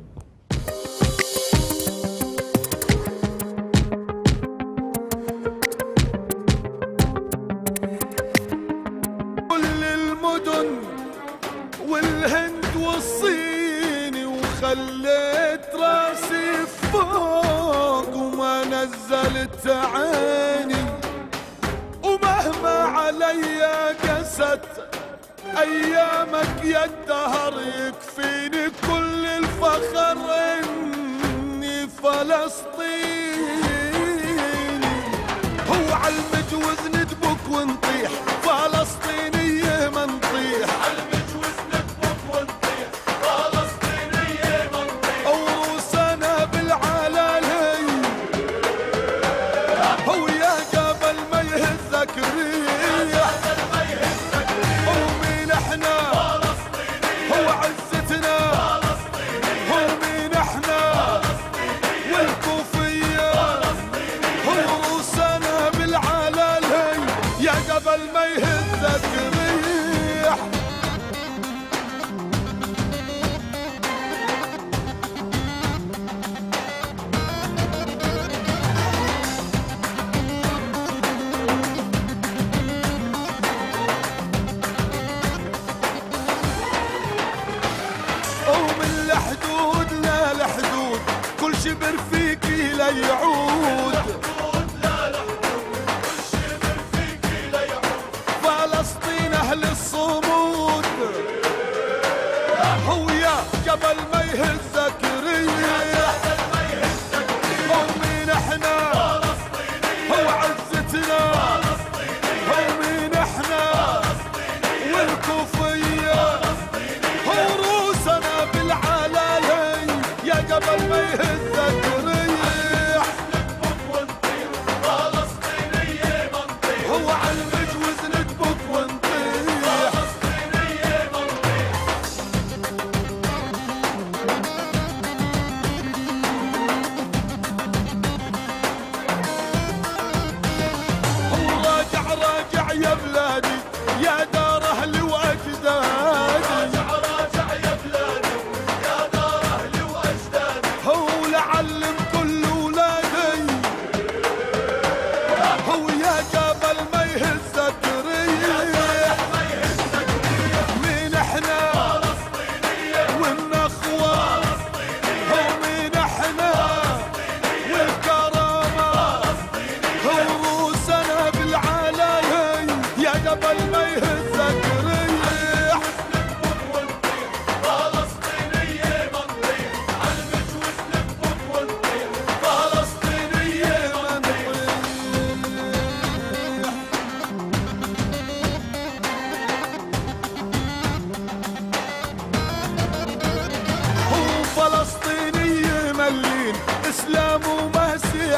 فلسطين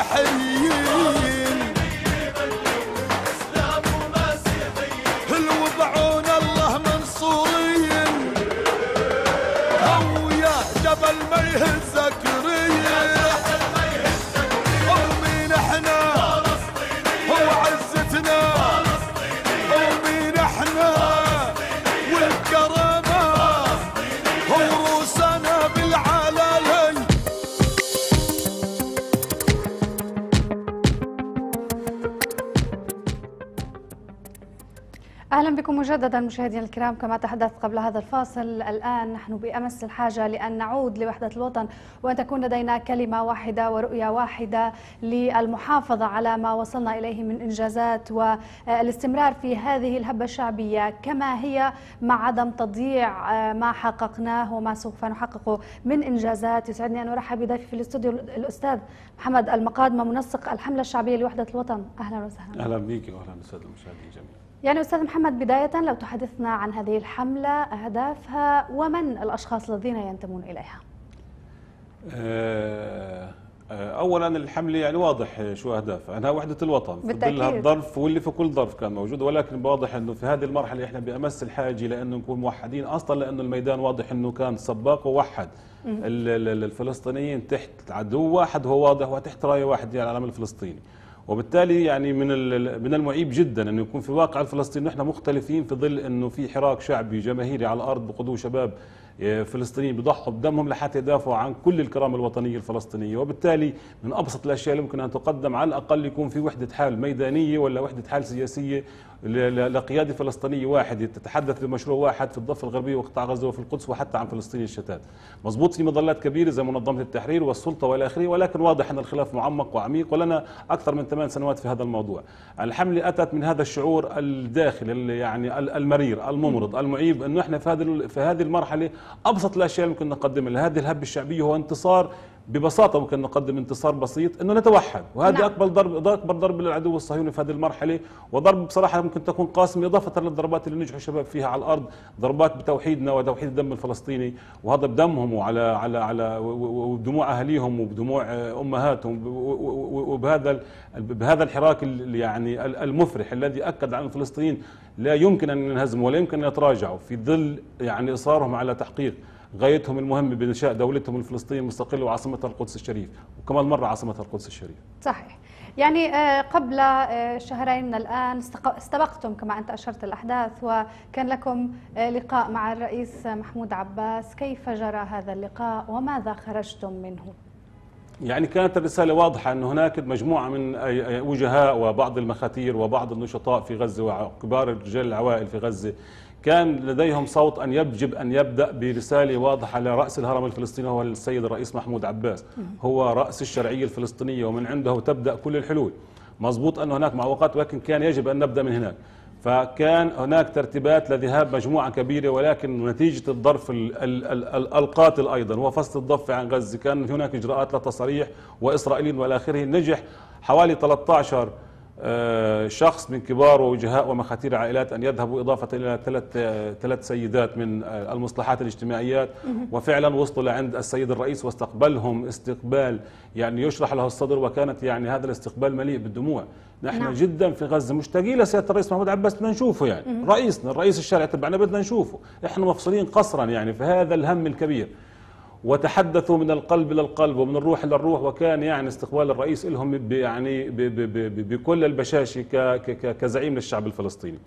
حي. مجددا مشاهدينا الكرام كما تحدثت قبل هذا الفاصل الآن نحن بأمس الحاجة لأن نعود لوحدة الوطن وأن تكون لدينا كلمة واحدة ورؤية واحدة للمحافظة على ما وصلنا إليه من إنجازات والاستمرار في هذه الهبة الشعبية. كما هي مع عدم تضييع ما حققناه وما سوف نحققه من إنجازات. يسعدني أن أرحب بضيفي في الاستوديو الأستاذ محمد المقادمه منسق الحملة الشعبية لوحدة الوطن. أهلا وسهلا. أهلا بك واهلا بالساده المشاهدين جميعا. يعني أستاذ محمد بداية لو تحدثنا عن هذه الحملة أهدافها ومن الأشخاص الذين ينتمون إليها؟ آه، آه، اولا الحملة يعني واضح شو اهدافها أنها وحدة الوطن في بالتأكيد. ظل هالظرف واللي في كل ظرف كان موجود. ولكن واضح إنه في هذه المرحلة إحنا بأمس الحاجة لأنه نكون موحدين. أصلا لأنه الميدان واضح إنه كان سباق ووحد. ال- ال- ال- الفلسطينيين تحت عدو واحد هو واضح وتحت رايه واحد يعني العلم الفلسطيني. وبالتالي يعني من من المعيب جدا انه يكون في واقع الفلسطيني نحن مختلفين في ظل أنه في حراك شعبي جماهيري على الأرض بقدوه شباب فلسطينيين بيضحوا بدمهم لحتى يدافعوا عن كل الكرامة الوطنية الفلسطينية. وبالتالي من أبسط الأشياء اللي ممكن أن تقدم على الأقل يكون في وحدة حال ميدانية ولا وحدة حال سياسية لقيادة فلسطينية واحد تتحدث بمشروع واحد في الضفة الغربية وقطاع غزة وفي القدس وحتى عن فلسطين الشتات. مضبوط في مظلات كبيرة زي منظمة التحرير والسلطة وإلى آخره ولكن واضح أن الخلاف معمق وعميق ولنا أكثر من ثمان سنوات في هذا الموضوع. الحملة أتت من هذا الشعور الداخلي يعني ال- المرير الممرض المعيب إنه إحنا في هذه في هذه المرحلة أبسط الأشياء اللي ممكن نقدمها لهذه الهبة الشعبية هو انتصار ببساطة ممكن نقدم انتصار بسيط إنه نتوحد وهذه نعم. أكبر ضرب أكبر ضرب للعدو الصهيوني في هذه المرحلة وضرب بصراحة ممكن تكون قاسمه إضافة للضربات اللي نجحوا الشباب فيها على الأرض ضربات بتوحيدنا وتوحيد الدم الفلسطيني وهذا بدمهم وعلى على على و- و- وبدموع اهاليهم وبدموع أمهاتهم وبهذا بهذا الحراك ال- يعني ال- المفرح الذي أكد على الفلسطينيين لا يمكن أن ينهزموا ولا يمكن أن يتراجعوا في ظل يعني إصرارهم على تحقيق غايتهم المهمه بانشاء دولتهم الفلسطينيه المستقله وعاصمتها القدس الشريف وكمان مرة عاصمتها القدس الشريف. صحيح. يعني آه، قبل آه، شهرين من الآن استبقتم كما أنت أشرت الأحداث وكان لكم آه، لقاء مع الرئيس محمود عباس. كيف جرى هذا اللقاء وماذا خرجتم منه؟ يعني كانت الرسالة واضحة أن هناك مجموعة من وجهاء وبعض المخاتير وبعض النشطاء في غزة وكبار رجال العوائل في غزة. كان لديهم صوت أن يجب أن يبدأ برسالة واضحة لرأس الهرم الفلسطيني هو السيد الرئيس محمود عباس. هو رأس الشرعية الفلسطينية ومن عنده تبدأ كل الحلول. مضبوط أن هناك معوقات ولكن كان يجب أن نبدأ من هناك. فكان هناك ترتيبات لذهاب مجموعة كبيرة ولكن نتيجة الظرف ال- ال- ال- ال- القاتل أيضا وفصل الضفة عن غزة. كان هناك إجراءات لتصاريح وإسرائيليين والى آخره نجح حوالي 13 آه، شخص من كبار ووجهاء ومخاتير عائلات أن يذهبوا إضافة إلى ثلاث آه، ثلاث سيدات من آه، المصلحات الاجتماعيات. وفعلا وصلوا لعند السيد الرئيس واستقبلهم استقبال يعني يشرح له الصدر وكانت يعني هذا الاستقبال مليء بالدموع. نحن نعم. جدا في غزة مشتاقين لسياده الرئيس محمود عباس بدنا نشوفه يعني. رئيسنا الرئيس الشرعي تبعنا بدنا نشوفه. إحنا مفصولين قصرا يعني في هذا الهم الكبير. وتحدثوا من القلب إلى القلب ومن الروح إلى الروح وكان يعني استقبال الرئيس لهم يعني بكل ك- كزعيم للشعب الفلسطيني.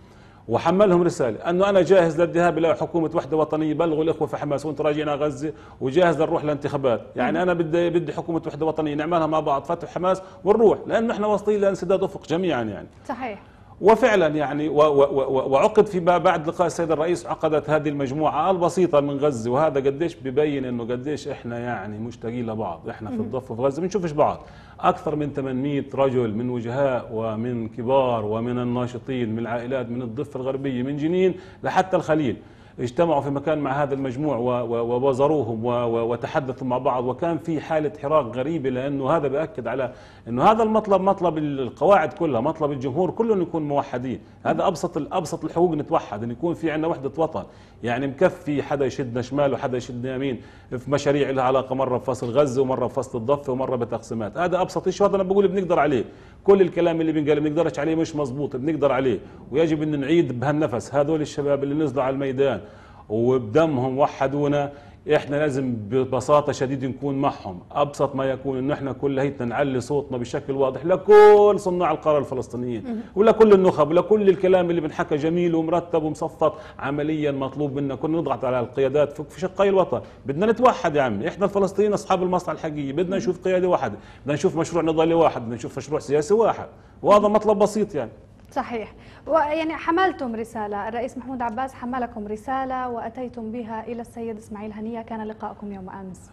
وحملهم رسالة أنه أنا جاهز للذهاب إلى حكومة وحدة وطنية بلغوا الإخوة في حماس وأنتم راجعين على غزة وجاهز لنروح لانتخابات يعني أنا بدي بدي حكومة وحدة وطنية نعملها مع بعض فتح حماس ونروح لأنه إحنا واصلين لانسداد أفق جميعا يعني. صحيح. وفعلا يعني وعقد فيما بعد لقاء السيد الرئيس عقدت هذه المجموعة البسيطة من غزة وهذا قديش ببين إنه قديش إحنا يعني مشتاقين لبعض إحنا في الضفة في غزة. بنشوفش بعض أكثر من 800 رجل من وجهاء ومن كبار ومن الناشطين من العائلات من الضفة الغربية من جنين لحتى الخليل. اجتمعوا في مكان مع هذا المجموع و- و- وزاروهم و- و- وتحدثوا مع بعض وكان في حالة حراك غريبة لأنه هذا بأكد على أنه هذا المطلب مطلب القواعد كلها مطلب الجمهور كله يكون موحدين. هذا أبسط أبسط الحقوق نتوحد أن يكون في عندنا وحدة وطن. يعني مكفي حدا يشدنا شمال وحدا يشدنا يمين في مشاريع لها علاقة مرة بفصل غزة ومرة بفصل الضفة ومرة بتقسيمات. هذا أبسط شيء هذا أنا بقول بنقدر عليه. كل الكلام اللي بنقال بنقدرش عليه مش مزبوط بنقدر عليه. ويجب أن نعيد بهالنفس. هذول الشباب اللي نزلوا على الميدان وبدمهم وحدونا إحنا لازم ببساطة شديده نكون معهم. أبسط ما يكون إنه إحنا كلياتنا نعلي صوتنا بشكل واضح لكل صناع القرار الفلسطينيين. ولكل النخب ولكل الكلام اللي بنحكى جميل ومرتب ومصفط عمليا مطلوب منا. كنا نضغط على القيادات في- في شقي الوطن. بدنا نتوحد يا عمي. إحنا الفلسطينيين أصحاب المصلحة الحقيقية. بدنا نشوف قيادة واحدة. بدنا نشوف مشروع نضالي واحد. بدنا نشوف مشروع سياسي واحد. وهذا مطلب بسيط يعني. صحيح. ويعني حملتم رسالة. الرئيس محمود عباس حملكم رسالة وأتيتم بها إلى السيد إسماعيل هنية. كان لقاءكم يوم أمس.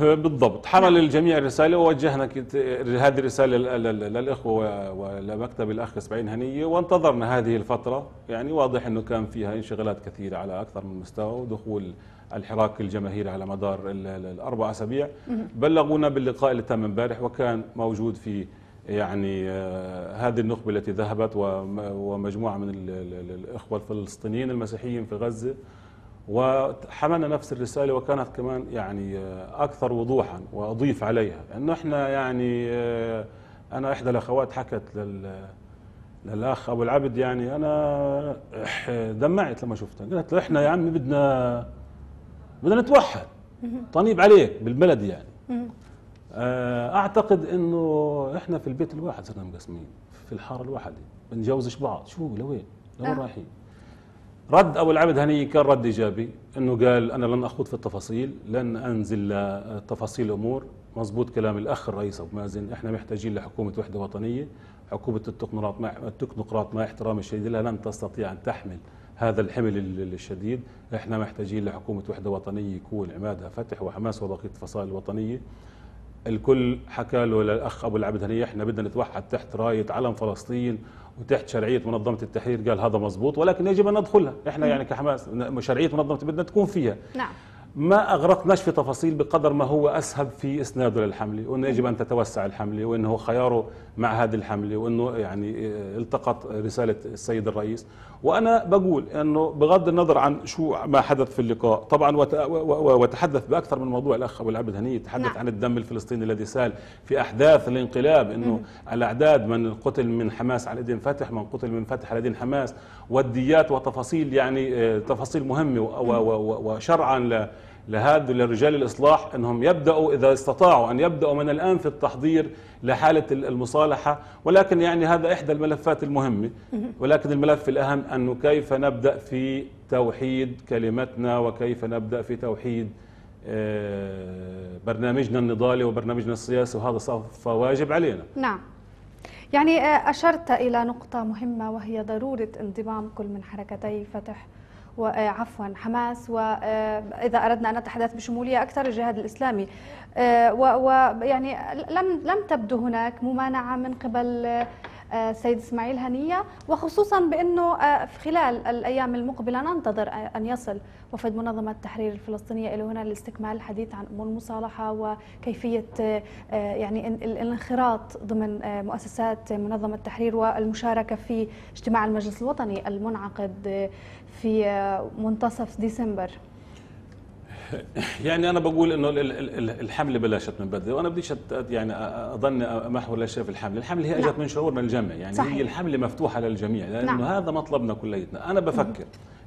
بالضبط. حمل الجميع الرسالة. ووجهنا هذه الرسالة لل- لل- للإخوة ولمكتب الأخ إسماعيل هنية. وانتظرنا هذه الفترة. يعني واضح أنه كان فيها انشغالات كثيرة على أكثر من مستوى ودخول الحراك الجماهيري على مدار ال- ال- الأربع أسابيع. بلغونا باللقاء اللي تم امبارح وكان موجود فيه يعني آه، هذه النخبة التي ذهبت وم- ومجموعة من ال- ال- الإخوة الفلسطينيين المسيحيين في غزة. وحملنا نفس الرسالة وكانت كمان يعني آه، أكثر وضوحا وأضيف عليها. أنه إحنا يعني آه، أنا إحدى الأخوات حكت لل للأخ أبو العبد يعني أنا دمعت لما شفتها. قالت له إحنا يا عمي بدنا بدنا نتوحد. طنيب عليك بالبلد يعني. آه، أعتقد إنه إحنا في البيت الواحد صرنا مقسمين في الحارة الواحدة بنجوزش بعض. شو لوين؟ لوين آه. رايحين؟ رد أبو العبد هني كان رد إيجابي إنه قال أنا لن أخوض في التفاصيل لن أنزل لتفاصيل الأمور مزبوط كلام الأخ الرئيس أبو مازن إحنا محتاجين لحكومة وحدة وطنية. حكومة التكنوقراط مع التكنوقراط مع احترامي الشديد لها لن تستطيع أن تحمل هذا الحمل ال- الشديد. إحنا محتاجين لحكومة وحدة وطنية يكون عمادها فتح وحماس وبقية الفصائل الوطنيه الكل حكى له للأخ أبو العبد هنيه إحنا بدنا نتوحد تحت راية علم فلسطين وتحت شرعية منظمة التحرير قال هذا مزبوط ولكن يجب أن ندخلها. إحنا يعني كحماس شرعية منظمة بدنا تكون فيها. نعم. ما أغرقناش في تفاصيل بقدر ما هو أسهب في إسناده للحملة وإنه يجب أن تتوسع الحملة وإنه خياره مع هذه الحملة وإنه يعني آه، التقط رسالة السيد الرئيس. وأنا بقول إنه بغض النظر عن شو ما حدث في اللقاء طبعا وتحدث بأكثر من موضوع الأخ أبو العبد هنيه تحدث نعم. عن الدم الفلسطيني الذي سال في أحداث الانقلاب إنه الأعداد من قتل من حماس على ايدين فتح من قتل من فتح على ايدين حماس والديات وتفاصيل يعني آه، تفاصيل مهمة وشرعا ل لهذا لرجال الإصلاح إنهم يبدأوا إذا استطاعوا أن يبدأوا من الآن في التحضير لحالة المصالحة. ولكن يعني هذا إحدى الملفات المهمة. ولكن الملف الأهم انه كيف نبدأ في توحيد كلمتنا وكيف نبدأ في توحيد آه، برنامجنا النضالي وبرنامجنا السياسي. وهذا سوف واجب علينا. نعم. يعني آه، أشرت إلى نقطة مهمة وهي ضرورة انضمام كل من حركتي. فتح وعفوا حماس وإذا أردنا أن نتحدث بشمولية أكثر الجهاد الإسلامي. ويعني لم لم تبدو هناك ممانعة من قبل آه، آه، السيد إسماعيل هنية وخصوصا بأنه آه، خلال الأيام المقبلة ننتظر آه، أن يصل وفد منظمة التحرير الفلسطينية إلى هنا لاستكمال الحديث عن أمور المصالحة وكيفية آه، آه، يعني ال- ال- الانخراط ضمن آه، مؤسسات منظمة التحرير والمشاركة في اجتماع المجلس الوطني المنعقد آه، في آه، منتصف ديسمبر. [laughs] يعني أنا بقول إنه ال- ال- ال- الحملة بلشت من بدري وأنا بديش يعني أظن محور الاشياء في الحملة، الحملة هي إجت نعم. من شعورنا الجمعي يعني صحيح. هي الحملة مفتوحة للجميع لأنه نعم. هذا مطلبنا كليتنا، أنا بفكر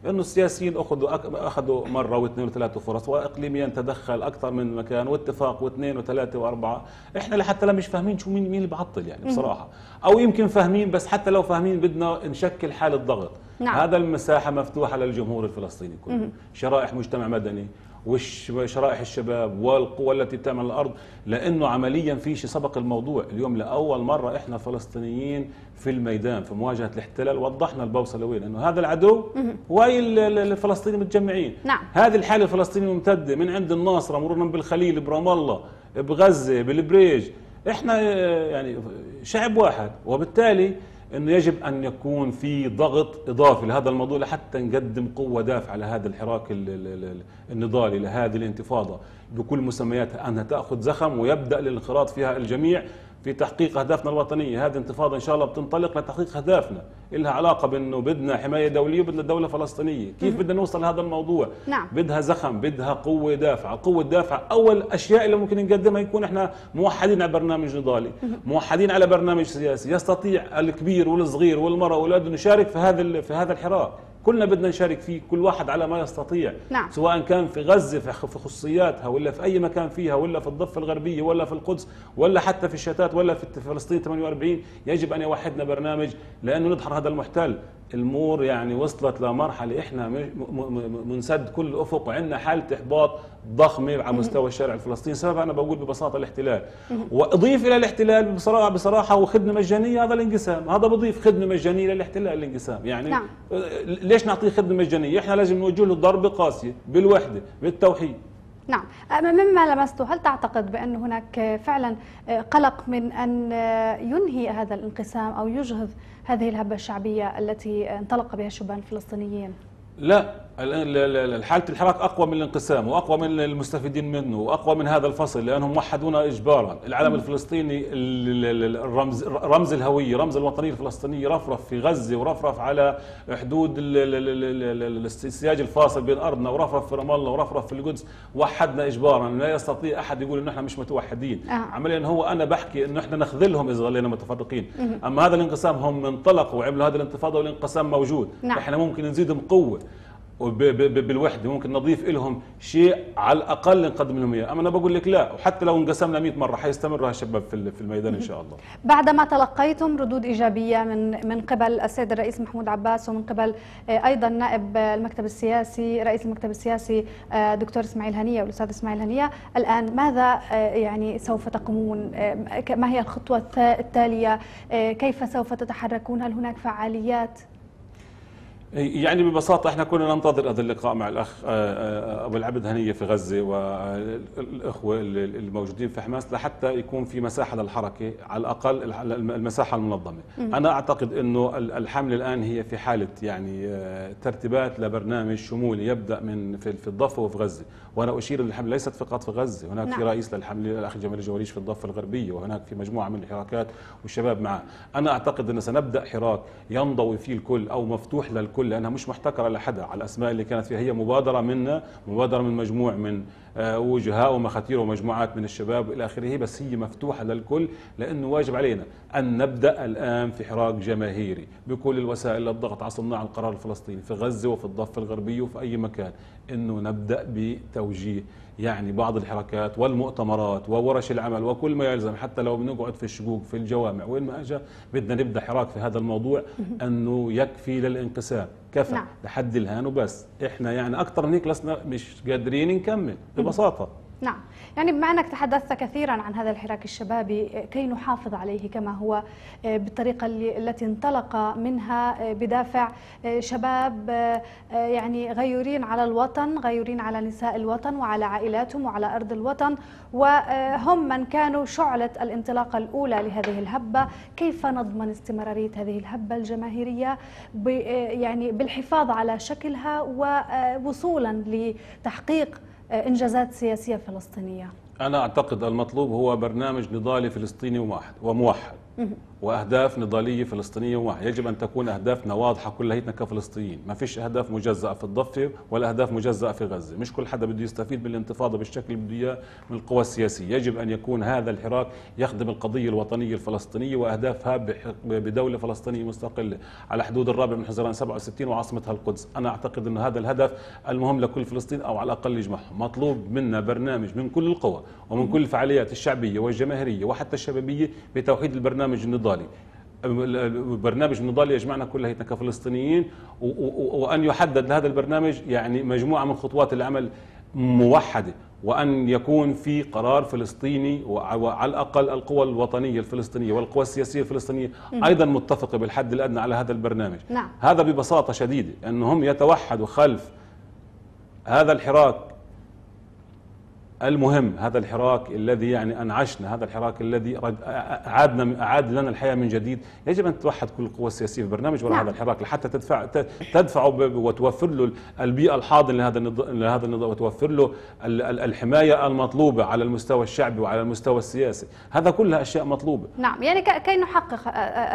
إنه السياسيين أخذوا أخذوا مرة واثنين وثلاثة فرص واقليميا تدخل أكثر من مكان واتفاق واثنين وثلاثة وأربعة، إحنا لحتى لا مش فاهمين شو مين مين اللي بعطل يعني بصراحة، أو يمكن فاهمين بس حتى لو فاهمين بدنا نشكل حالة ضغط، نعم. هذا المساحة مفتوحة للجمهور الفلسطيني كله، شرائح مجتمع مدني وشرائح الشباب والقوى التي بتعمل الأرض لأنه عمليا في شيء سبق الموضوع. اليوم لأول مرة إحنا فلسطينيين في الميدان في مواجهة الاحتلال وضحنا البوصلة وين إنه هذا العدو وهي ال- ال- الفلسطينيين متجمعين. نعم. هذه الحالة الفلسطينية ممتدة من عند الناصرة مرورا بالخليل برام الله بغزة بالبريج. إحنا آه، يعني شعب واحد وبالتالي إنه يجب أن يكون في ضغط إضافي لهذا الموضوع لحتى نقدم قوة دافعة لهذا الحراك ال- ال- ال- النضالي لهذه الانتفاضة. بكل مسمياتها أنها تأخذ زخم ويبدأ الانخراط فيها الجميع. في تحقيق أهدافنا الوطنية، هذه انتفاضة إن شاء الله بتنطلق لتحقيق أهدافنا، لها علاقة بأنه بدنا حماية دولية وبدنا دولة فلسطينية، كيف بدنا نوصل لهذا الموضوع؟ نعم. بدها زخم، بدها قوة دافعة، قوة دافعة أول أشياء اللي ممكن نقدمها يكون إحنا موحدين على برنامج نضالي، موحدين على برنامج سياسي. يستطيع الكبير والصغير والمرأة والأولاد أن يشارك في هذا في هذا الحراك. كلنا بدنا نشارك فيه كل واحد على ما يستطيع نعم. سواء كان في غزة في خ- في خصوصياتها ولا في أي مكان فيها ولا في الضفة الغربية ولا في القدس ولا حتى في الشتات ولا في فلسطين 48 يجب أن يوحدنا برنامج لأنه ندحر هذا المحتل الأمور يعني وصلت لمرحلة إحنا منسد كل افق وعندنا حالة إحباط ضخمة على مستوى الشارع الفلسطيني سبب أنا بقول ببساطة الاحتلال. وأضيف إلى الاحتلال بصراحه بصراحة وخدمة مجانية هذا الانقسام. هذا بضيف خدمة مجانية للاحتلال الانقسام. يعني نعم. ليش نعطيه خدمة مجانية؟ إحنا لازم نوجه له ضربة قاسية بالوحدة بالتوحيد. نعم. مما لمسته هل تعتقد بأن هناك فعلا قلق من أن ينهي هذا الانقسام أو يجهض هذه الهبة الشعبية التي انطلق بها الشبان الفلسطينيين؟ لا. ال- ال- ال- حالة الحراك أقوى من الانقسام وأقوى من المستفيدين منه وأقوى من هذا الفصل لأنهم وحدونا إجبارا. العلم الفلسطيني ال- ال- ال- الرمز رمز الهوية رمز الوطنية الفلسطينية رفرف في غزة ورفرف على حدود ال- ال- ال- ال- ال- السياج الفاصل بين أرضنا ورفرف في رام الله ورفرف في القدس. وحدنا إجبارا. لا يستطيع أحد يقول إنه إحنا مش متوحدين. آه. عمليا هو أنا بحكي إنه إحنا نخذلهم إذا ظلينا متفرقين. أما هذا الانقسام هم انطلقوا وعملوا هذه الانتفاضة والانقسام موجود. نعم. إحنا ممكن نزيدهم ب- بالوحدة ممكن نضيف لهم شيء على الأقل نقدم لهم إياه. أما أنا بقول لك لا وحتى لو انقسمنا 100 مرة حيستمروا هالشباب في ال- في الميدان إن شاء الله. بعدما تلقيتم ردود إيجابية من من قبل السيد الرئيس محمود عباس ومن قبل آه، أيضا نائب آه، المكتب السياسي رئيس المكتب السياسي آه، دكتور إسماعيل هنية والأستاذ إسماعيل هنية الآن ماذا يعني سوف تقومون؟ ما هي الخطوة التا- التالية؟ آه، كيف سوف تتحركون؟ هل هناك فعاليات؟ يعني ببساطة إحنا كنا ننتظر هذا اللقاء مع الأخ آه، آه، أبو العبد هنية في غزة والإخوة الموجودين في حماس لحتى يكون في مساحة للحركة على الأقل الح- المساحة المنظمة. أنا أعتقد إنه ال- الحمله الآن هي في حالة يعني آه، ترتيبات لبرنامج شمولي يبدأ من في في الضفة وفي غزة. وأنا أشير ان الحمله ليست فقط في غزة. هناك في نعم. رئيس للحمله الأخ جمال الجواريش في الضفة الغربية وهناك في مجموعة من الحراكات والشباب معه. أنا أعتقد إن سنبدأ حراك ينضوي فيه الكل أو مفتوح للكل لأنها مش محتكرة لحدا على الأسماء اللي كانت فيها. هي مبادرة منا مبادرة من مجموع من آه، وجهاء ومخاتير ومجموعات من الشباب إلى آخره بس هي مفتوحة للكل لأنه واجب علينا أن نبدأ الآن في حراك جماهيري بكل الوسائل للضغط على صناع القرار الفلسطيني في غزة وفي الضفة الغربية وفي أي مكان. إنه نبدأ بتوجيه يعني بعض الحركات والمؤتمرات وورش العمل وكل ما يلزم حتى لو بنقعد في الشقوق في الجوامع وين ما اجى بدنا نبدأ حراك في هذا الموضوع أنه يكفي للانقسام. كفى. نعم. لحد الهان وبس. إحنا يعني أكثر من هيك لسنا مش قادرين نكمل ببساطة. نعم. يعني بما أنك تحدثت كثيرا عن هذا الحراك الشبابي كي نحافظ عليه كما هو بالطريقة اللي التي انطلق منها بدافع شباب يعني غيورين على الوطن غيورين على نساء الوطن وعلى عائلاتهم وعلى أرض الوطن. وهم من كانوا شعلة الانطلاقة الأولى لهذه الهبة. كيف نضمن استمرارية هذه الهبة الجماهيرية يعني بالحفاظ على شكلها ووصولا لتحقيق إنجازات سياسية فلسطينية. أنا أعتقد المطلوب هو برنامج نضالي فلسطيني وموحد وموحد وأهداف نضالية فلسطينية واحدة. يجب أن تكون اهدافنا واضحه كليتنا كفلسطينيين. ما فيش أهداف مجزأة في الضفة ولا أهداف مجزأة في غزة. مش كل حدا بده يستفيد بالانتفاضة بالشكل اللي بده إياه من القوى السياسية. يجب أن يكون هذا الحراك يخدم القضية الوطنية الفلسطينية واهدافها بدولة فلسطينية مستقلة. على حدود الرابع من حزيران 67 وعاصمتها القدس أنا أعتقد أن هذا الهدف المهم لكل فلسطين أو على الأقل يجمعهم. مطلوب منا برنامج من كل القوى ومن كل الفعاليات الشعبية والجماهيرية وحتى الشبابية بتوحيد البرنامج النضالي. برنامج نضالي يجمعنا كلنا كفلسطينيين وأن يحدد لهذا البرنامج يعني مجموعة من خطوات العمل موحدة وأن يكون في قرار فلسطيني وع- وعلى الأقل القوى الوطنية الفلسطينية والقوى السياسية الفلسطينية أيضا متفقة بالحد الأدنى على هذا البرنامج. نعم. هذا ببساطة شديدة أنهم يتوحدوا خلف هذا الحراك المهم هذا الحراك الذي يعني أنعشنا هذا الحراك الذي اعادنا أعاد لنا الحياة من جديد. يجب أن تتوحد كل القوى السياسيه في برنامج وراء نعم. هذا الحراك لحتى تدفع ت- تدفعه ب- وتوفر له البيئة الحاضنة لهذا لهذا النظام وتوفر له ال- ال- الحماية المطلوبة على المستوى الشعبي وعلى المستوى السياسي. هذا كلها أشياء مطلوبة. نعم يعني كي نحقق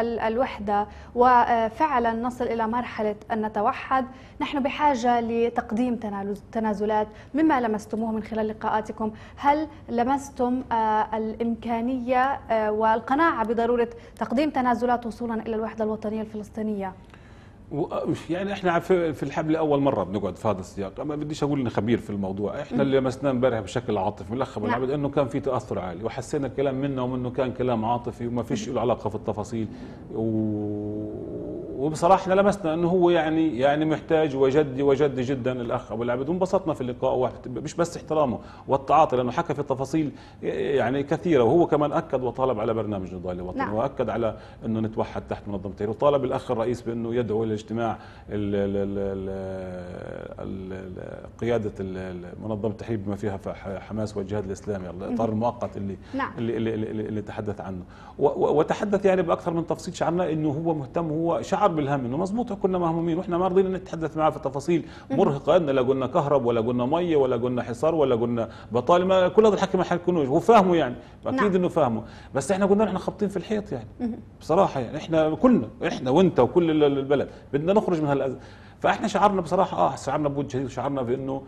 ال- الوحدة وفعلا نصل إلى مرحلة أن نتوحد نحن بحاجة لتقديم تنازلات مما لمستموه من خلال لقاءاتكم. هل لمستم آه، الإمكانية آه، والقناعة بضرورة تقديم تنازلات وصولا إلى الوحدة الوطنية الفلسطينية؟ و- يعني إحنا في الحمله اول مرة بنقعد في هذا السياق. ما بديش أقول اني خبير في الموضوع. إحنا اللي لمسناه امبارح بشكل عاطفي. ابو نعم. العبد إنه كان في تأثر عالي وحسينا الكلام منه ومنه كان كلام عاطفي وما فيش له علاقة في التفاصيل. و... وبصراحة إحنا لمسنا إنه هو يعني يعني محتاج وجدي وجدي جدا الأخ أبو العبد. وانبسطنا في اللقاء مش بس احترامه والتعاطي لأنه حكى في تفاصيل يعني كثيرة. وهو كمان أكد وطالب على برنامج نضال الوطني نعم. وأكد على إنه نتوحد تحت منظمة التحرير وطالب الأخ الرئيس بإنه يدعو إلى اجتماع ال- ال- ال- ال- ال- قيادة منظمة التحرير بما فيها حماس والجهاد الإسلامي الإطار المؤقت اللي نعم. اللي, اللي, اللي, اللي تحدث عنه. وتحدث يعني بأكثر من تفصيل شعرنا إنه هو مهتم هو شعر بالهم انه مزبوط كنا مهمومين وإحنا ما رضينا نتحدث معه في تفاصيل. مرهقة إن لا قلنا كهرب ولا قلنا مية ولا قلنا حصار ولا قلنا بطاله ما كل هذا الحكي ما حيكونوش. هو فاهمه يعني أكيد نعم. إنه فاهمه. بس إحنا قلنا إحنا خابطين في الحيط يعني. بصراحة يعني إحنا كلنا إحنا وإنت وكل ال- البلد. بدنا نخرج من هالأز... فإحنا شعرنا بصراحة آه شعرنا بوجه جديد شعرنا بإنه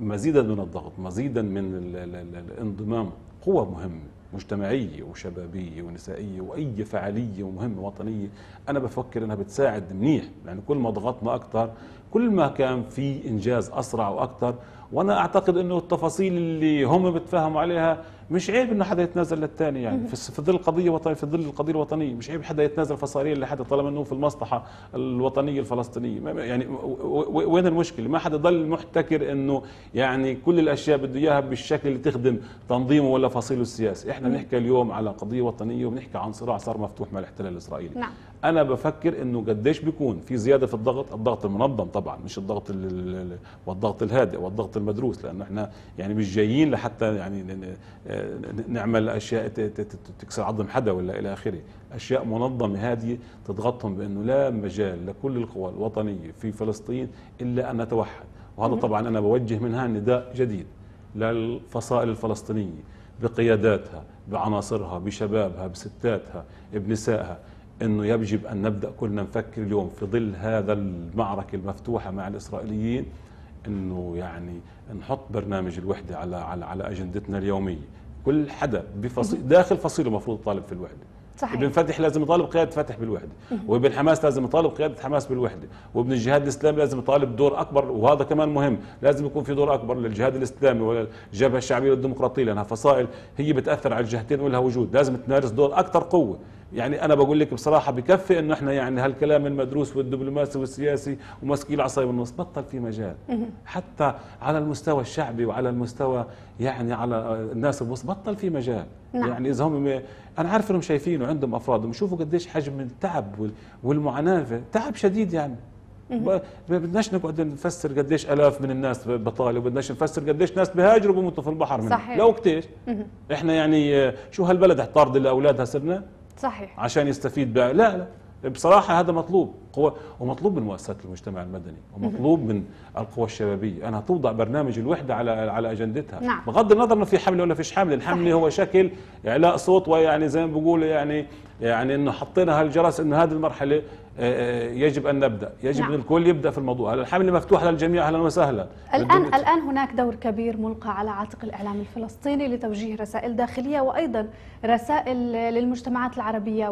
مزيدا من الضغط مزيدا من ال ال ال الانضمام. قوة مهمة. مجتمعية وشبابية ونسائية وأي فعالية ومهمة وطنية أنا بفكر أنها بتساعد منيح يعني كل ما ضغطنا أكثر كل ما كان في إنجاز أسرع وأكثر وأنا أعتقد أنه التفاصيل اللي هم بتفاهموا عليها مش عيب إنه حدا يتنازل للثاني يعني. في في ظل قضيه في ظل القضية الوطنية. مش عيب حدا يتنازل فصائليا لحدا طالما إنه في المصلحة الوطنية الفلسطينية. يعني وين المشكلة؟ ما حدا ضل محتكر إنه يعني كل الأشياء بده إياها بالشكل اللي تخدم تنظيمه ولا فصيله السياسي. إحنا بنحكي اليوم على قضية وطنية وبنحكي عن صراع صار مفتوح مع الاحتلال الإسرائيلي. نعم. أنا بفكر إنه قديش بيكون في زيادة في الضغط الضغط المنظم طبعا مش الضغط ال- ال- ال- والضغط الهادئ والضغط المدروس لأنه إحنا يعني مش جايين لحتى يعني نعمل أشياء تكسر عظم حدا ولا إلى آخره. أشياء منظمة هادية تضغطهم بأنه لا مجال لكل القوى الوطنية في فلسطين إلا أن نتوحد. وهذا طبعا أنا بوجه منها نداء جديد للفصائل الفلسطينية بقياداتها بعناصرها بشبابها بستاتها بنسائها إنه يجب أن نبدأ كلنا نفكر اليوم في ظل هذا المعركة المفتوحة مع الإسرائيليين إنه يعني نحط برنامج الوحدة على على على أجندتنا اليومية. كل حدا بفصيل داخل فصيله المفروض يطالب في الوحدة. صحيح. ابن فتح لازم يطالب قيادة فتح بالوحدة. وابن حماس لازم يطالب قيادة حماس بالوحدة. وابن الجهاد الإسلامي لازم يطالب بدور أكبر وهذا كمان مهم. لازم يكون في دور أكبر للجهاد الإسلامي وللجبهه الشعبية للديمقراطية لأنها فصائل هي بتأثر على الجهتين ولها وجود. لازم تمارس دور أكثر قوة. يعني أنا بقول لك بصراحة بكفي إنه إحنا يعني هالكلام المدروس والدبلوماسي والسياسي ومسكي العصاية بالنص بطل في مجال. حتى على المستوى الشعبي وعلى المستوى يعني على الناس الوسط بطل في مجال. نعم. يعني إذا هم أنا عارف إنهم شايفينه عندهم أفراد شوفوا قديش حجم التعب وال- والمعاناة. تعب شديد يعني. ما بدناش نقعد نفسر قديش آلاف من الناس بطالة وبدناش نفسر قديش ناس بهاجروا بموتوا في البحر منهم. صحيح. لو كتير إحنا يعني آه، شو هالبلد طارد لاولادها صرنا صحيح. عشان يستفيد بها. لا لا. بصراحة هذا مطلوب. قوة ومطلوب من مؤسسات المجتمع المدني ومطلوب من القوى الشبابية. أنها توضع برنامج الوحدة على على أجندتها. نعم. بغض النظر أنه في حملة ولا فيش حملة. الحملة صحيح. هو شكل إعلاء صوت ويعني زي ما بقولوا يعني يعني أنه حطينا هالجرس أنه هذه المرحلة آه، يجب أن نبدأ. يجب نعم. أن الكل يبدأ في الموضوع. هلا الحملة مفتوحة للجميع؟ أهلا وسهلا؟ الآن بدنا- الآن هناك دور كبير ملقى على عاتق الإعلام الفلسطيني لتوجيه رسائل داخلية وأيضا رسائل للمجتمعات العربية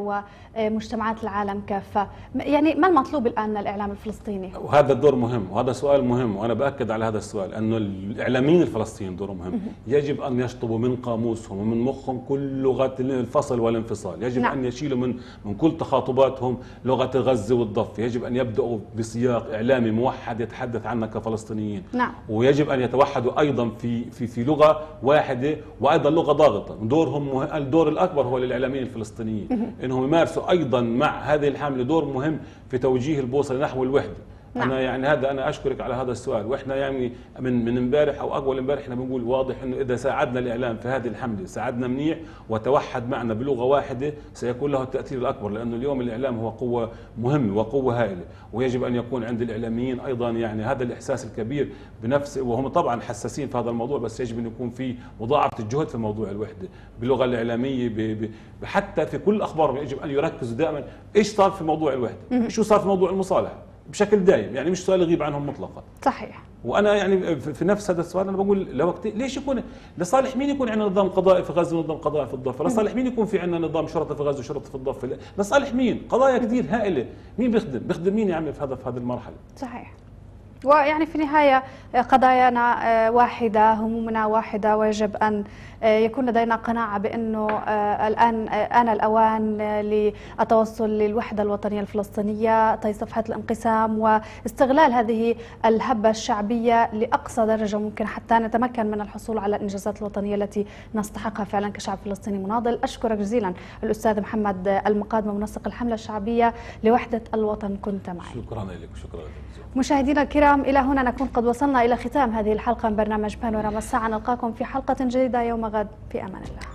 ومجتمعات العالم كافة. يعني ما المطلوب الآن من الإعلام الفلسطيني؟ وهذا الدور مهم وهذا سؤال مهم وأنا بأكد على هذا السؤال انه الإعلاميين الفلسطينيين دورهم مهم. يجب أن يشطبوا من قاموسهم ومن مخهم كل لغة الفصل والانفصال. يجب نعم. أن يشيلوا من من كل تخاطباتهم لغة الغز والضف يجب أن يبدأوا بسياق إعلامي موحد يتحدث عنا كفلسطينيين. نعم. ويجب أن يتوحدوا أيضا في في في لغة واحدة وأيضا لغة ضاغطة. دورهم مه... الدور الأكبر هو للإعلاميين الفلسطينيين. إنهم يمارسوا أيضا مع هذه الحمله دور مهم في توجيه البوصلة نحو الوحدة. نعم. أنا يعني هذا أنا أشكرك على هذا السؤال. وإحنا يعني من من امبارح أو أول امبارح إحنا بنقول واضح إنه إذا ساعدنا الإعلام في هذه الحملة ساعدنا منيح وتوحد معنا بلغة واحدة سيكون له التأثير الأكبر لأنه اليوم الإعلام هو قوة مهمة وقوة هائلة. ويجب أن يكون عند الإعلاميين أيضا يعني هذا الإحساس الكبير بنفس وهم طبعا حساسين في هذا الموضوع بس يجب أن يكون في مضاعفة الجهد في موضوع الوحدة. باللغة الإعلامية ب- ب- حتى في كل اخبارهم يجب أن يركزوا دائما إيش صار في موضوع الوحدة؟ شو صار في موضوع المصالحة؟ بشكل دائم يعني مش سؤال يغيب عنهم مطلقا صحيح وأنا يعني في نفس هذا السؤال أنا بقول لوقت ليش يكون لصالح مين يكون عندنا نظام قضائي في غزه ونظام قضائي في الضفة؟ لصالح مين يكون في عندنا نظام شرطة في غزه وشرطة في الضفة؟ لصالح مين؟ قضايا كثير هائلة، مين بيخدم؟ بيخدم مين يا عمي في هذا في هذه المرحلة؟ صحيح ويعني في النهاية قضايانا آه، واحدة همومنا واحدة. ويجب أن آه، يكون لدينا قناعة بأنه آه، الآن آن الأوان للتوصل للوحدة الوطنية الفلسطينية طي صفحة الانقسام واستغلال هذه الهبة الشعبية لأقصى درجة ممكن حتى نتمكن من الحصول على الإنجازات الوطنية التي نستحقها فعلا كشعب فلسطيني مناضل. أشكرك جزيلا الأستاذ محمد المقادم منسق الحملة الشعبية لوحدة الوطن. كنت معي. شكرا لك وشكرا لك. مشاهدينا الكرام إلى هنا نكون قد وصلنا إلى ختام هذه الحلقة من برنامج بانوراما الساعة. نلقاكم في حلقة جديدة يوم غد. في أمان الله.